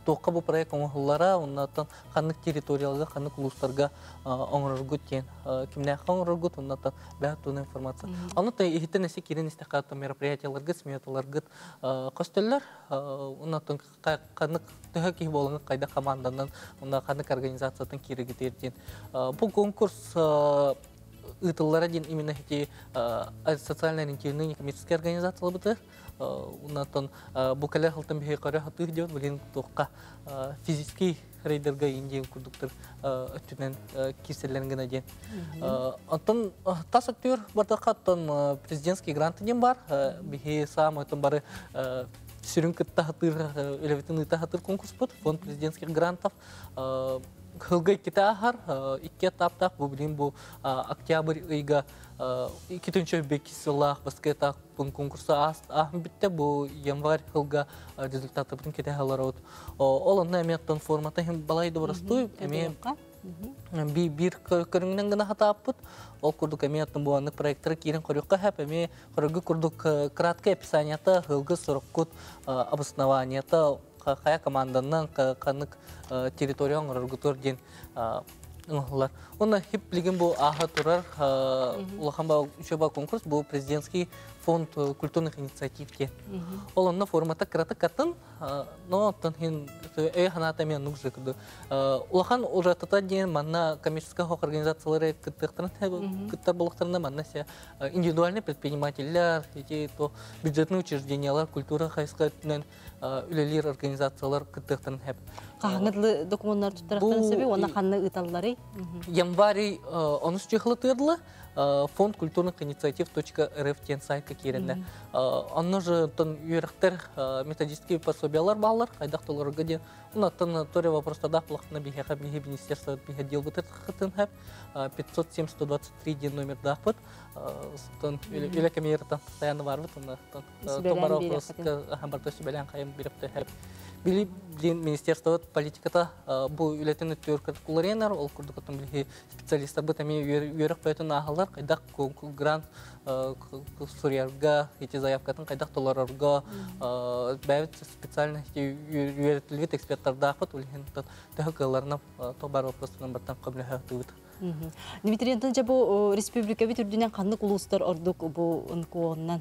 тоққа бұл проект оңғылара, оннаттан қанық территориялға, қанық ұлыстарға оңырыргыт ден. Кімнәқі оңырыргыт, оннаттан бәғат туны информация. Оннаттан ехеттен әсе керен істеқаты мероприятияларғы, сметаларғы қостелер, оннаттан қанық түхі кей болыңы қайда команданан, онна қанық организациятын керегі терден. Бұл конкурс ытыллара ден именно эти социально ориентированные некоммерческие организации бытыр. Унатон букалер халтын бихе кары хаты ден билен тоққа физический рейдерга индиен курдуктар өттүнен кисерлерин гына ден. Антон тас актер бардаққа аттан президентский гранты ден бар. Бихе сам атын бары сүрін кытта хатыр, элеветін ыта хатыр конкурс бұд, фонд президентских грантов. Хылгай кита ахар, икке таптақ, бұл білейін бұл октябрь ыйга икитінші беки сылақ, баскетақ бұл конкурса ахын бітті, бұл январь хылга результаты бұтын кете халар Ол онна әметтен формата хем балайды бұрыстуй, әме би бир көрүңнен гына хатаппыт ол курдук эми аттын буаннык проекттер кирин корюкка хэп эми корогу курдук краткое описанията хылгы сороккут обоснованията кая команданын канык территория оңоргутор ден ыңлар. Оны хип билген бу аха турар улаханба учоба конкурс бу президентский фонд э, культурных инициатив те. Ол онна формата кыраты катын, э, но тон хин эй ханата мен нужды кыды. Улахан ужатата ден манна коммерческая хок организациялары кыттар болуктарына манна се э, индивидуальный то бюджетные учреждениялар, культура хайскатынан үлелер организациялар кыттыктарын хэп. Қағыңыдлы документтар тұттарақтан Бұл- сөбе, оны қанны ұталлары. Январь 13 чехлы тырлы фонд культурных инициатив .рф тен сайка керенде. Анны же тон юректер методические пособиялар баллар, кайдак толар гаде. Уна тон торе вопроста да плахна бихеха бихе министерство бихе дел бутет хатын хэп 507-123 ден номер да пыт. Тон камерата. Тон Сибелян бар бире вопрос хатын. хамбарта сибелян кайым бирепте хэп. Били блин министерство политиката бу үлетен өттөр куларенар ол курдук отун билги специалисттар бу тами үйрөк бөтөн ахалар кайдак грант сурьярга эти заявкатын кайдак толорорго бәбит специально үйрөтүлгөт эксперттар дахот улген төхкаларына тобар вопростан бартан кабля тыбыт Дмитрий Антон, бұл республика бит үрдінен қанық ұлыстар ордық бұл ұнкуоннан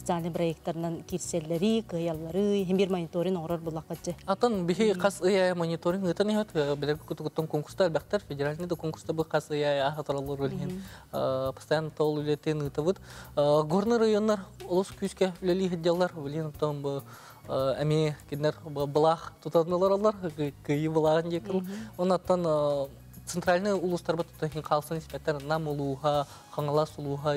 социальный проекттарынан кирселлери, кыяллары, хембер мониторин оңрор бұлаққачы. Атын бихи кас ыя мониторинг ытын ихат билер кутугуттун конкурстар бактар федеральный да конкурста бу кас ыя ахатаралар үлген постоянно тол үлетен ытыбыт горный районнар улус күскә үлели хидялар билен там бу әме кинер балах тутадылар алар кыйы балагын декил онаттан центральный улустар бу тутахин калсын испеттер нам улуха хаңала сулуха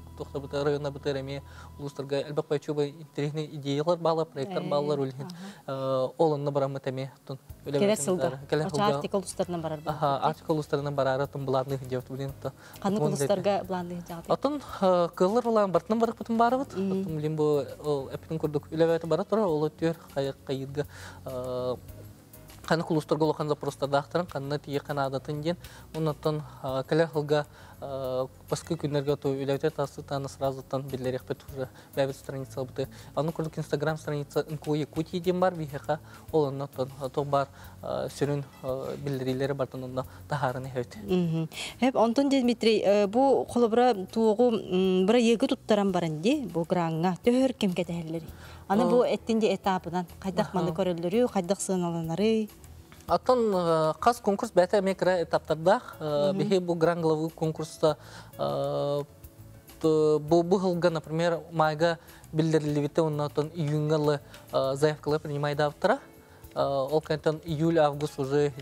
тохта бутар районна бутар эми улустарга әлбәк байчуба интересный идеялар бала проекттар балалар үлхин олонны барамы тәме тон Келе сылда. келе Оча сылда артикл ұстарынан барар. Аха, устарынан барары та. Атын кыллар улан бартын барып барыбыт. Бу курдук бара тора ол кайыдга каны кулустарга лохан запроста дахтарын канна тие канадатын ден оннан келе хылга баскы күннерге то үләүтә тасы таны сразу тан биллер яхпет уже бәбит страница аны инстаграм страница ден бар ол бар бұл қолыбыра туғы бұра егі. Аны бұл әттінде этапынан қайдақ маны көрілдірі, қайдақ сыналанары. Атын қас конкурс бәті әмекірі этаптарда бихе бұл грангловы конкурста бұл бұғылға, например, майға білдірілівіті оннан июнгалы заявкалы принимайды автора. Ол кантон июль-август уже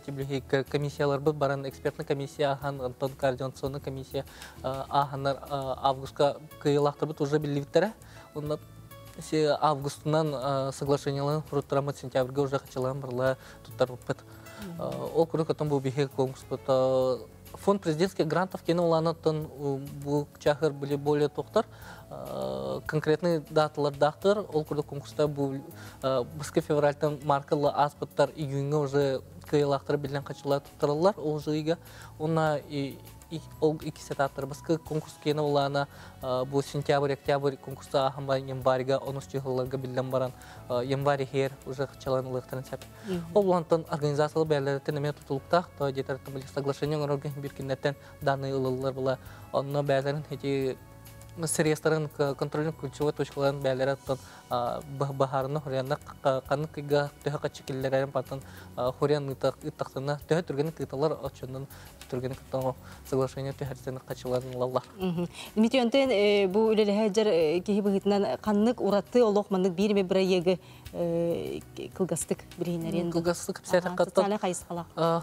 комиссиялар был, баран экспертная комиссия, ахан, антон координационная комиссия, аханар августка кыйлақтар бут уже білдіріліктері. Онда се августынан соглашенияларын құруттырамат сентябрьге уже қачалан барла туттар. Ол күрі катон бұл бихе конкурс. Фонд президентских грантов кені оланатын бұл чахыр біле более тоқтар. Конкретный даталар дақтыр. Ол күрі конкурста бұл бізгі февральтан маркалы аспыттар уже қачалар туттарылар. Ол. Она ол iki сетаттар басқа конкурс кені олана бұл сентябрь, октябрь конкурста ахамба январьга, онус чыгыларга билен баран январь хер уже чалан лыктарын сәп. Ол лантан организациялы бәләртен эме тутулуктах, то тымылы соглашение орган бир киннәттен данный ылылар була. Онны бәләрен хети средстварын контрольный ключевой точкаларын бәләре тон бахарны хорянна каны патын хорян кыталар соглашение төһәрсен качыларын лаллар. Қаннық ұратты олық мандық біріме бір егі кылгастык каттан.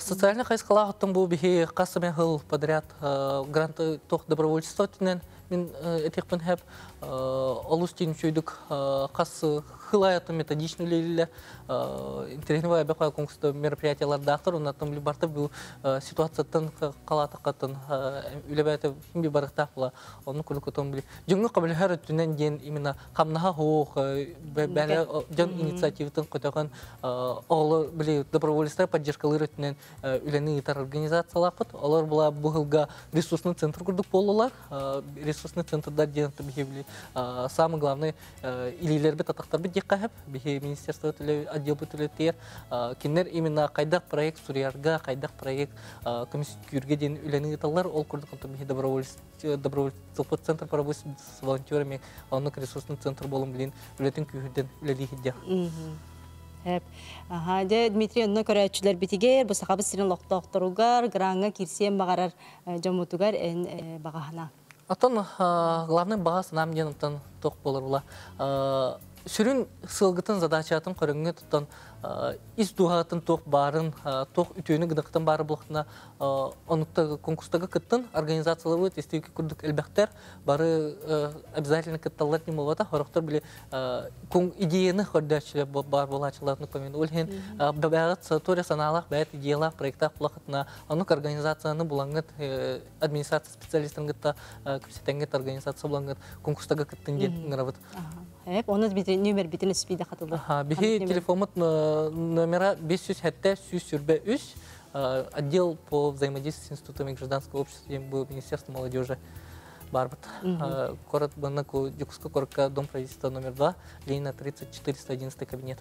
Социальный. Социальный бу бихи касаме хыл подряд гранты тох добровольчество тинен мен этекпен хэп олус тин чуйдук кас хылаятын методично лелиле интернет баква конкурста мероприятиялар дактыр оннан били барта бу ситуацияттан калатакатын үлебәте химби барыктак була оны күлүк отон били жыңгы кабыл һәр түнен ден именно камнаха хоох бәле жан инициативтын котоган олы били добровольство поддержкалары түнен үлени итар организациялапыт олар була бу хылга ресурсный центр курдук болулар ресурсный центрда ден били самый главный илилер бит атактар бит диккахып бихи министерство төлө отдел бүтүлө тер кинер именно кайдак проект сурьярга кайдак проект комиссиюрге ден үлени италар ол курдук онто бихи добровольство центр по работе с волонтерами онук ресурсный центр болум билин үлетин күйүден үлелихидде Әп. Аха, де Дмитрий онно көрәчүләр битигер, бу сахабы сирен локтокторугар, гранга кирсен багарар жомутугар эн багахана. Атон главный бағас нам денімтен тоқ болыр бұла. Сүрін сылғытын задачатын көріңе тұттан ис дуғатын тоқ барын, тоқ үтөйіні гыдықтан бары бұлықтына онықта конкурстағы кыттын организациялы өт естеуке күрдік әлбәқтер бары обязательно кытталар не болата, хорықтар біле идеяны хордачылы бар болачыларны көмен. Өлген бәбәғыт сатория саналақ бәйт идеялар проекта құлақытына онық организацияны бұлаңыт администрация специалистын гытта күпсетенгет организация бұлаңыт конкурстағы кыттын ден ғыравыт. Әп, оны бите номер битен спиде хатылды. Бихи телефонот номера 500 сүрбе 3 отдел по взаимодействию с институтами гражданского общества был Министерство молодежи Барбат. Город Банаку, Дюкска, Корка, дом правительства номер 2, Ленина 30, 411 кабинет.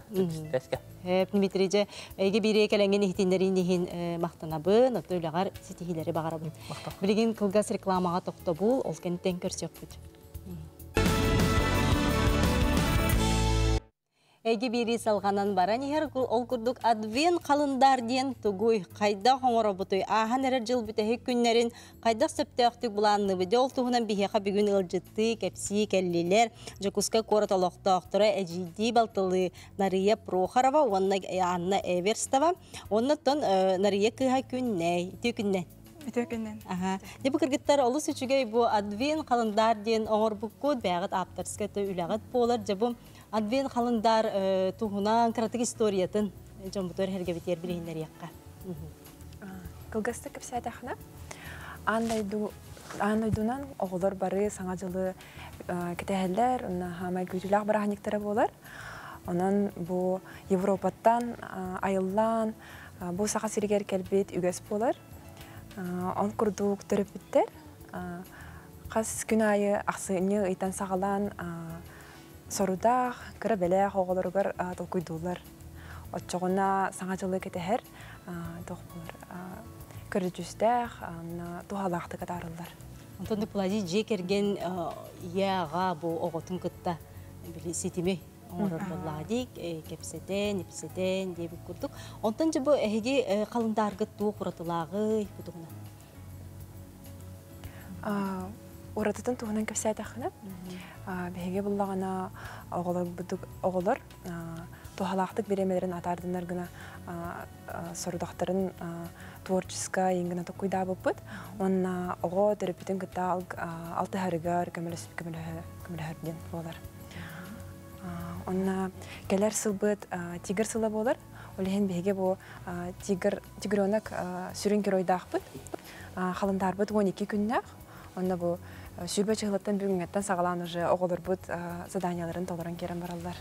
Әп, Дмитрийже, әйге бире кәләнген ихтинләрин дихин мақтанабы, нотойлағар сетихилері бағарабын. Білеген кылгас рекламаға тоқты бұл, ол кенттен көрсек Эги бири салганан бара. Нихер ол курдук адвен калындар диен тугуй. Кайда хоңоро бутуй. Ахан эрер жыл бүтеһи күннерин кайда септеохтук буланны биде ол туһунан биһеха бүгүн ылжытты кепси келлилер жокуска корот олохтоохтора эжиди балтылы. Нария прохорова онна анна эверстова. Оннотон нария кыха күнней тü күннен Бүтөкөннен. Ага. Деп кыргыттар олус үчүгей бу адвен калындар диен оңор буккут бягат аптарска тө үлягат болар жабым адвен калындар туһунан кратык историятын жомбутор херге битер билинер якка. Кылгасты кепсәтәхнә. Андайду андайдунан оголор бары саңа жылы кетәһәлләр, уна һәм күтүләк бара ханиктары булар. Онан бу Европаттан айыллан бу саха сиргер келбет үгәс булар. Он курдук төрөп биттер. Кас күн айы аксыны ыйтан сагалан сорудах кыра беле хоголоргар толкуйдулар. Отчогуна саңа жылы кетеһер тох булар. Көрүжүстәх, тухалахты катарылар. Онтон да плади же керген яга бу оготун кытта били оңорор болладик кепсетен, ипсетен деп курдук. Онтон же бу эһиги туу куратылагы бутугуна. Уратытын туһунан кепсәтәхнә. Беге буллагана оголор будук оголор тухалактык беремелерин атардынар гына сорудактарын творческая ингина токуйда буппут. Онна ого терапитин кыта алты харыгар көмөлөс көмөлөһөрден болар. Онна келер сылбыт тигр сыла болар. Олеген беге бу тигр тигронак сүрүн керойдахпыт. Халындарбыт 12 күннәк. Онна бу Сүрбе чыгылаттан бүгүнгеттен сагалан уже оголор бут заданияларын толорон керен бараллар.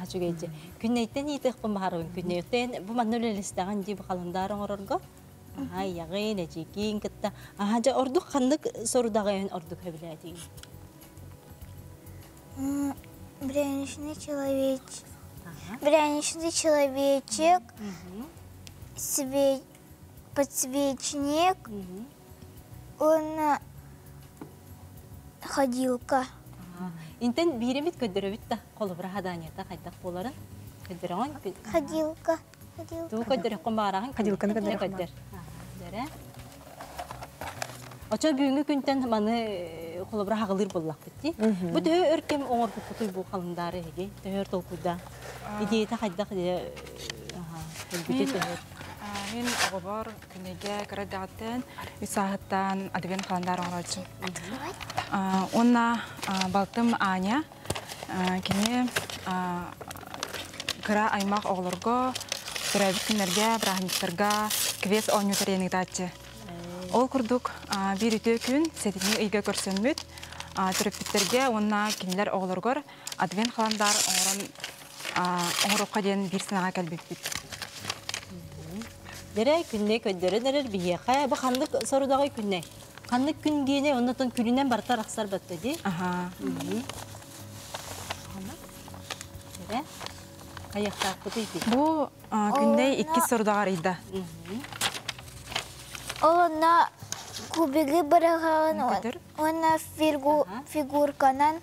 Хачугейте. Күннәйттен итек бу бахарын күннәйттен бу маннөлелестаган дип калындар оңорорго. Аха ягы нәҗикин кытта. Аха жа ордук хандык сорудагы ордук хәбиләти. Бряничный человечек. Бряничный человечек. Све... Подсвечник. Он ходилка. Интен биремит көдөрөбүт та колубра хаданията кайдак боларын. Көдөрөң Ходилка. Ходилка. Туу көдөрө комбарагын Кадилканы көдөрө көдөр. Дәрә. Очо бүгүнкү күнтен маны колубра хагылыр боллак битти. Бу тө өркем оңор букутуй бу калындары heге. Төр толкуда. Аха. Көлбүтү төр. Мин оғыбар күнеге кірәдәғаттен үсағыттан адвен қаландар оңырачы. Онна балтым Аня кене кыра аймақ оғылырға, түрәбіт күнерге, брахниктарға, квес оңю тәренігдатчы. Ол күрдік бір үті күн сетіне үйге көрсөнмүт, түріппіттерге онна кенелер оғылырғыр адвен қаландар оңырын оңырыққа ден бір сынаға кәлбеппіт. Дере күнне көддөрө дерер бияха бу ханнык сорудагы күнне. Ханнык күн гене оннотон күнүнен бартар аксар батты ди. Аха. Дере. Аяқта куты ди. Бу күнде икки сордагар ида. Олына кубиги быраган она фигу фигурканан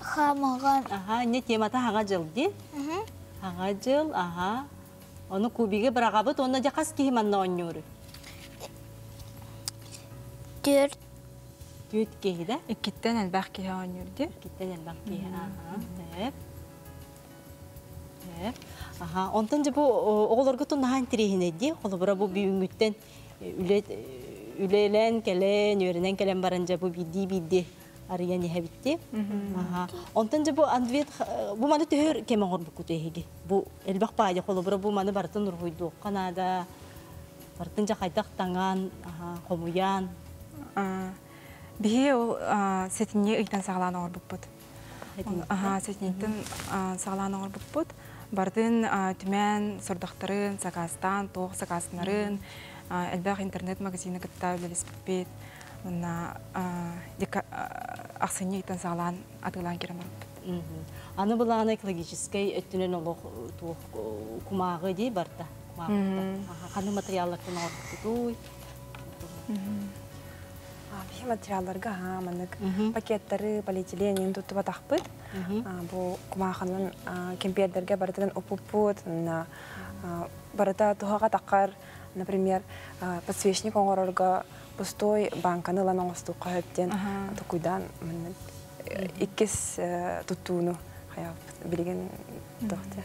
хамаган. Аха, не темата хага жыл ди. Хага жыл, аха. Оны кубиге бирагабыт, онна жакас кихи манна оннюру. Төрт әлбәқ кеһә онюрди. Киттен элбак кихи. Аха. Аха, онтон же бу оголорго тун нахан тирихине ди. Холобура бу бүйүнгүттен үле үлелен келен, өренен келен баранжа бу биди биди арыян ехебитти. Аха. Онтон же бу андвет бу маны төһөр кемеңор бу кутеһиги. Бу элбак паажа холобура бу маны бартын ургуйду. Канада бартын жакайдак таңан, аха, хомуян. Бихи ол сетинне ыйтан сагалан оғыр Аха, сетиннен сагалан оғыр бұппыт. Бардын түмен сордақтарын, сакастан, тоқ сакастынарын, әлбәқ интернет магазины кітта өлелес бұппет. Онна ақсыне ыйтан сагалан атылан керем. Мгм. Аны өттүнен олох туох кумагы ди барта. Кумагы. Аха, каны материаллар кына туй. Материалларга Мгм. пакеттары полиэтилен тутуба тахпыт. Бу кумаханын кемпердерге барытын опуппут, на барыта тухага таккар, например, подсвечник оңорорга пустой банканы лан оңосту кахыттен тукуйдан манык иккис туттууну хая билген тохте.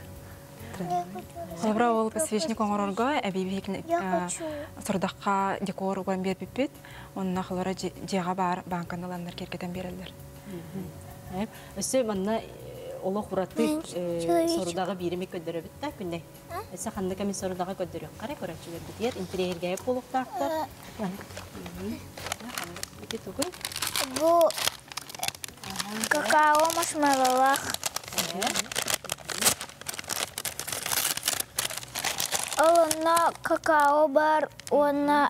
Собра ол посвечник оңорорго сордаққа декор уган. Онна хылара жеға бар банканаландар керкетен берелдер. Өсө манна олох ураты Мен человечек. сорудагы бириме көдөрө битта күнне. Эсе ханны ками сорудагы көдөрө. Кара көрөчү битер интерьерге болуктактар. Ити тугу. Бу какао маршмеллоулар. Олына какао бар, оны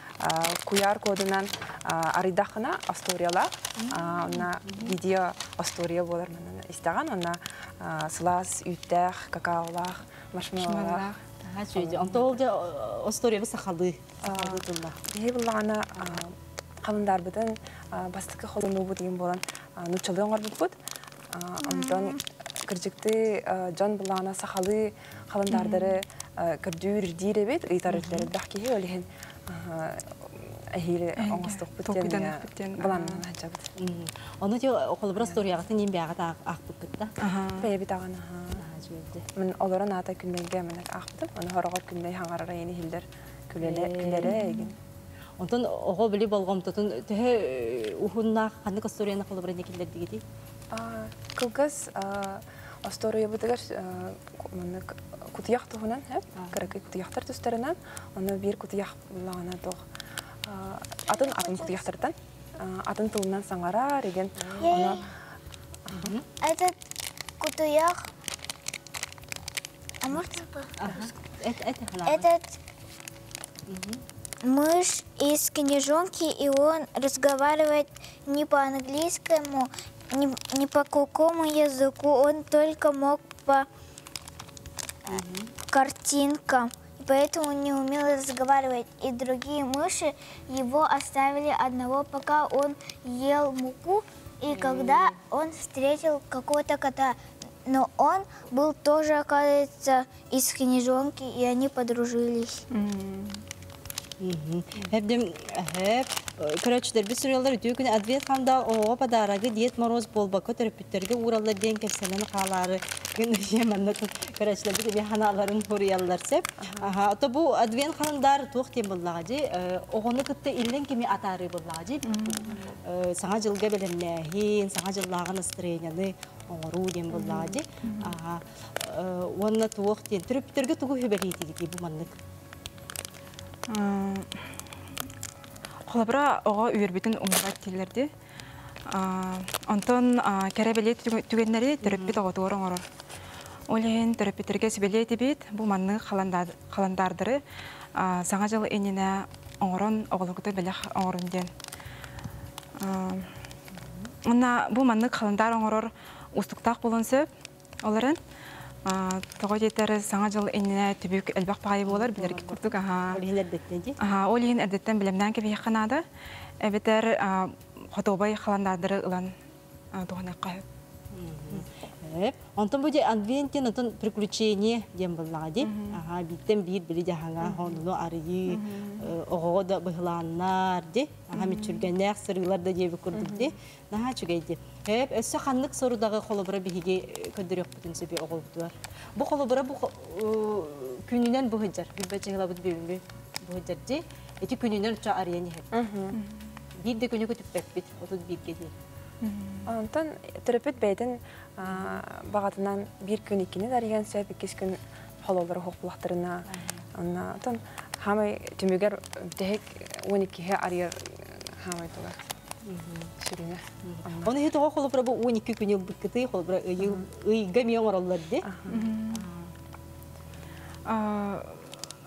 куяр кодунан арыдақына асториялар, онна видео астория болар манана истаган, онна сылас, үттәх, какаолар, маршмеллоулар. Аха чүгейди. Онто ол же остория бу сахалы. Сахалы тулла. Бихи буллагана қалындар бітін бастықы қолыну бұд ем болан нучалы оңар бұд бұд. Онтон кіржікті жон буллагана сахалы оңыстық токуйдан бүттен ақ бүттен, бұлан а. ханча бұд. Оны те околбура сториягатын ем бягата ак буккытта. Бәйе бит ағана. Аха чүгейди. Мен оларын ата күнненге мен ақтым. Оны хорогор күннен хаңарара ени хилдер күлелері еген. Онтон ого били болгом тотун төһө ухунна ханны косторияны колбура некилдер дигити. Кылгас астория бутыгар маны кутыяк туһунан, хэ? Каракай кутыяктар төстәренән, аны бир кутыяк булагана тох. Атын атын кутыяктардан, атын тылынан саңара деген. Аны Этот кутуях. А может? Этот мышь из книжонки, и он разговаривает не по-английскому, не, не по какому языку, он только мог по картинкам. И поэтому не умел разговаривать. И другие мыши его оставили одного, пока он ел муку, и когда он встретил какого-то кота. Но он был тоже, оказывается, из книжонки, и они подружились. Dem hep көрәчтер бис сөрелер үтү күн адвент ханда о падарагы диет мороз болбакка төрөпүттерге ураллар ден кепсенен калары күн яманна көрәчтер бит би ханаларын хурияллар сеп аха. Ото бу адвент хандар тух тем буллага жи огону кытты иллен кими атары буллага саңа жылга белемнәһин саңа жыллагы настроенияны оңору дем буллага жи аха онна тух тен төрөпүттерге тугу хөбелитиги бу маннык. Холобра оға үйірбетін умағат телерді. Онтон кәрәбеле түгеннері түріппет оғытуыр оңырыр. Олеген түріппетерге сөбеле етебет, бұл манны қаландардыры саңа жылы еніне оңырын оғылығыды білек оңырын ден. Онна бұл манны қаландар оңырыр ұстықтақ болын сөп, оларын Тоғы жетері саңа жыл еніне түбік әлбақ бағай болар, білерге күрдік. Олеген әрдеттен де? Олеген әрдеттен білімнен кебе қанады. Әбетер қотобай қаландардыры ұлан туғын әққайып. Онтон буде адвентин отон приключение дем буллади. Ага, биттен бир бири жаханга хону арыйы ого да быhlаннар ди. Ага мичүргеннәк сырылар да жеби курдук ди. Наха чүгейди. Хеп өссө ханнык сорудагы холобра биһиге көдөрөк бүтүн себе оголуктуар. Бу холобра бу күнүнөн бу хыжар. Билбе чыгыла бу бибимби бу хыжар ди. Эти күнүнөн ча арыяни хеп. Бир де күнү көтүп бит. Отут бирге ди. Онтон терапевт бәйтен бағатынан бір күн иккені дарыған сөп, иккес күн хололары хоқпылақтарына. Онтон хамай түмігер бүтәхек 12-хе арьер хамай туға сүріне. Оны хет оға холопра бу 12 күн ел быккыты холопра ыйга миң ораллар ди.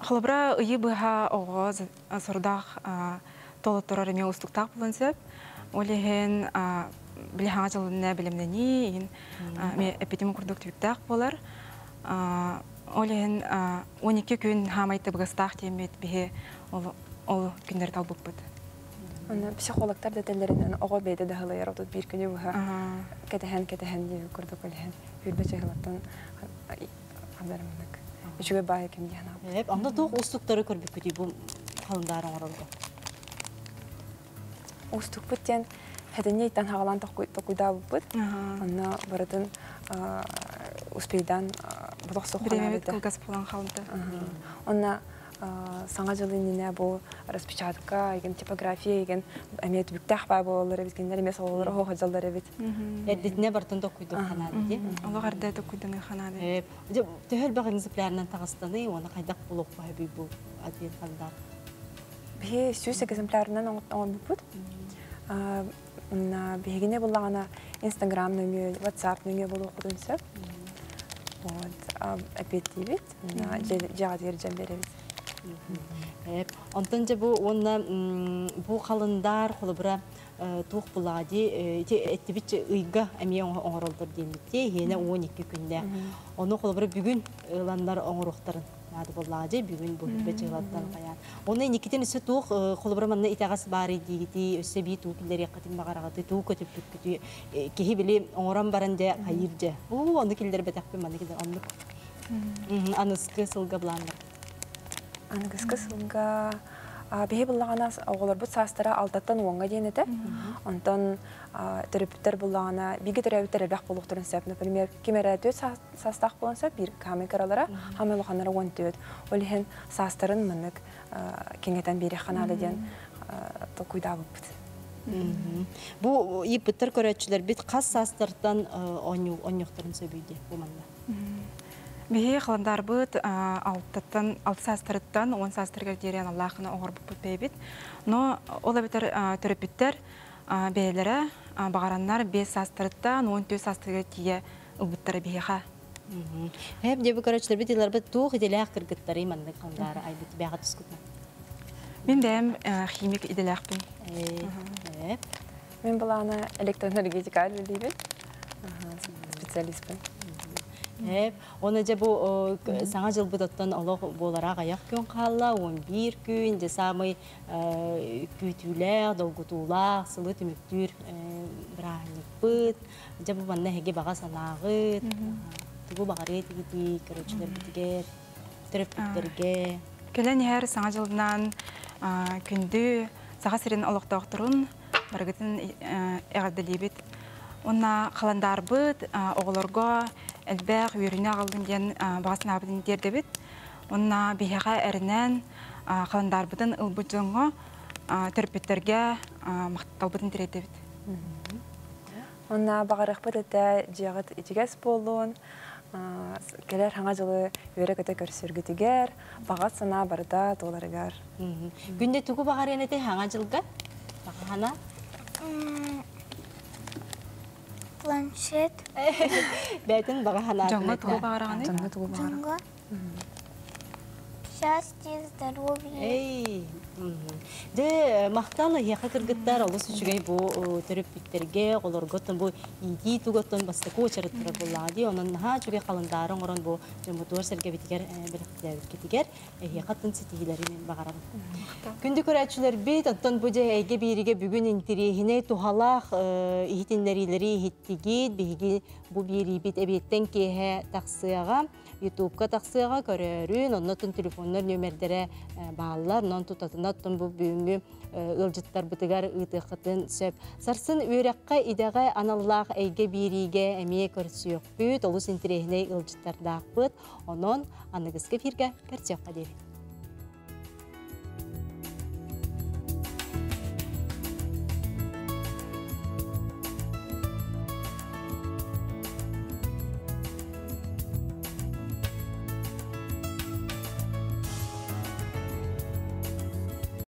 Холобра ыйы быха оға сордақ толы тұрар еме ұстықтақ болын сөп. Олеген билһаŋа жылына билемнени ме эпидем курдук түктак болар олен 12 күн хамайты быгыстак темет бихе ол ол күннер талбыппыт Аны психологтар да теллеринен ого бейде да хылы яротут бир күнү буха кетехен кетехен ди курдук олен үрбе чыгылаттан хабарымдык үчүгө бай ким дияна. Хеп, анда тух устуктары көрбүк күти бу халындарын оралды. устук бүттен хәдәнне иттан хагалан токуйда бут анна баратын успейдан булак биремет сохана кылгас болан Онна саңа жылы бу распечатка, еген типография, еген әмет бүктәх бай бит. Эддитне бартын же төһөл багын зипләрнән тагыстаны, оны бай. Бе экземплярынан оң бут. Онна бегене буллагана Instagram нөмө, WhatsApp нөмө болу кудынсып. Вот, апет дибит. На жагыр жан беребиз. Хеп, онтон же бу онна бу халындар холобра тух булади, те эттибит ыйга әмие оңоролдор деймитте, хене 12 күндә. Оны холобра бүгүн ыландар оңоруктарын Мады боллаажы бүгүн бу хибе чыгылаттан каян. Оны никитен өсө тух холобра манна итагас бары дигити өсө би туукилер якатын багарагаты туу көтүп бүткүтү кихи били оңоран баранде кайырже. У оны килдер бетакпы манна килдер онлук. Аныскы сылга бландар. Ангыскы сылга бихи буллагана оголор бут састара алтаттан уонга дейнете. Онтон терапевттер буллагана биги терапевттер бак болуктурун сеп, например, кимера төт састак болонса бир камер каралара, хамы лоханара он төт. Олихен састарын мынык кеңетен бери ханада ден токуйда бут. Бу ипыттар көрәтчилер бит кас састыртан онюктарын сөбүйде бу манда. Бихи қаландар бұд алты састырыттан, он састыргар дерен Аллахына оғыр бұд бейбіт. Но ол әбітер төріпіттер бейлері бағараннар бес састырыттан, он төс састыргар тие ұлбыттары бейха. Хеп дебі көрәтчилер бит илар бит тух иделәк кыргыттары манны калдары ай бит бәгә түскүтмә. Мен бәм химик иделәқпін. Мен булана электроэнергетика дейбит. Специалистпен. Эп, оны же бу саңа жыл бұдаттан олық боларақ аяқ күн қалла, 11 күн, же самый күтүләр, долгутулар, сылы түмүктүр бирахник быт, же бу банна хеге баға санағыт, тугу бағары етігіді, көрөчілер бітігер, төрөппүттерге. Келен әр саңа жылынан күнді саға сирен олықтауқтырын баргытын әғадылебет. Онна қаландар бұд, оғыларға әлбәқ үйіріне қалдың ден бағасын абыдың дердебет. Онна бейхаға әрінен қаландар бұдын ұлбұджыңға төрпеттерге мақтал бұдын тіредебет. Онна бағарықпыт әтә жиғыт итигәс болуын, келер хаңа жылы өре көтө көрсүргүтүгер, бағат сана барда толарыгар. Күнде тугу бағар енете хаңа жылға? Бағана? Планшет. Бәтін баға хана. Жаңға тұғы бағарағаны. Жаңга тугу бағар. Джунга. Счастье, здоровье. Эй, де мақталы яқа кыргыттар олыс үчүгэй бу төрөп биттерге олорготтон бу иди туготтон бастыку очарыттыра буллади онон наха чугай калындарын орон бу жомутуар серге битигер билектилер кетигер яқатын сетигилери мен багарам. Күндү көрәчүлер бит оттон бу же эйге бириге бүгүн интирихине тухалах ихитиннерилери ихиттигит биги бу бири бит эбиеттен кеһе таксыяга ютубка таксыяга көрөрүн оннотун телефоннор нөмердере бааллар нон тутатынаттын бу бүгүнгү ылжыттар бытыгар ытыхытын сөп. Сарсын үйрәккә идәгә аналлах әйге бириге әмие көрсүөк бүт олус интерехне ылжыттардаакпыт онон аныгыскы фирге кәртөкка дебит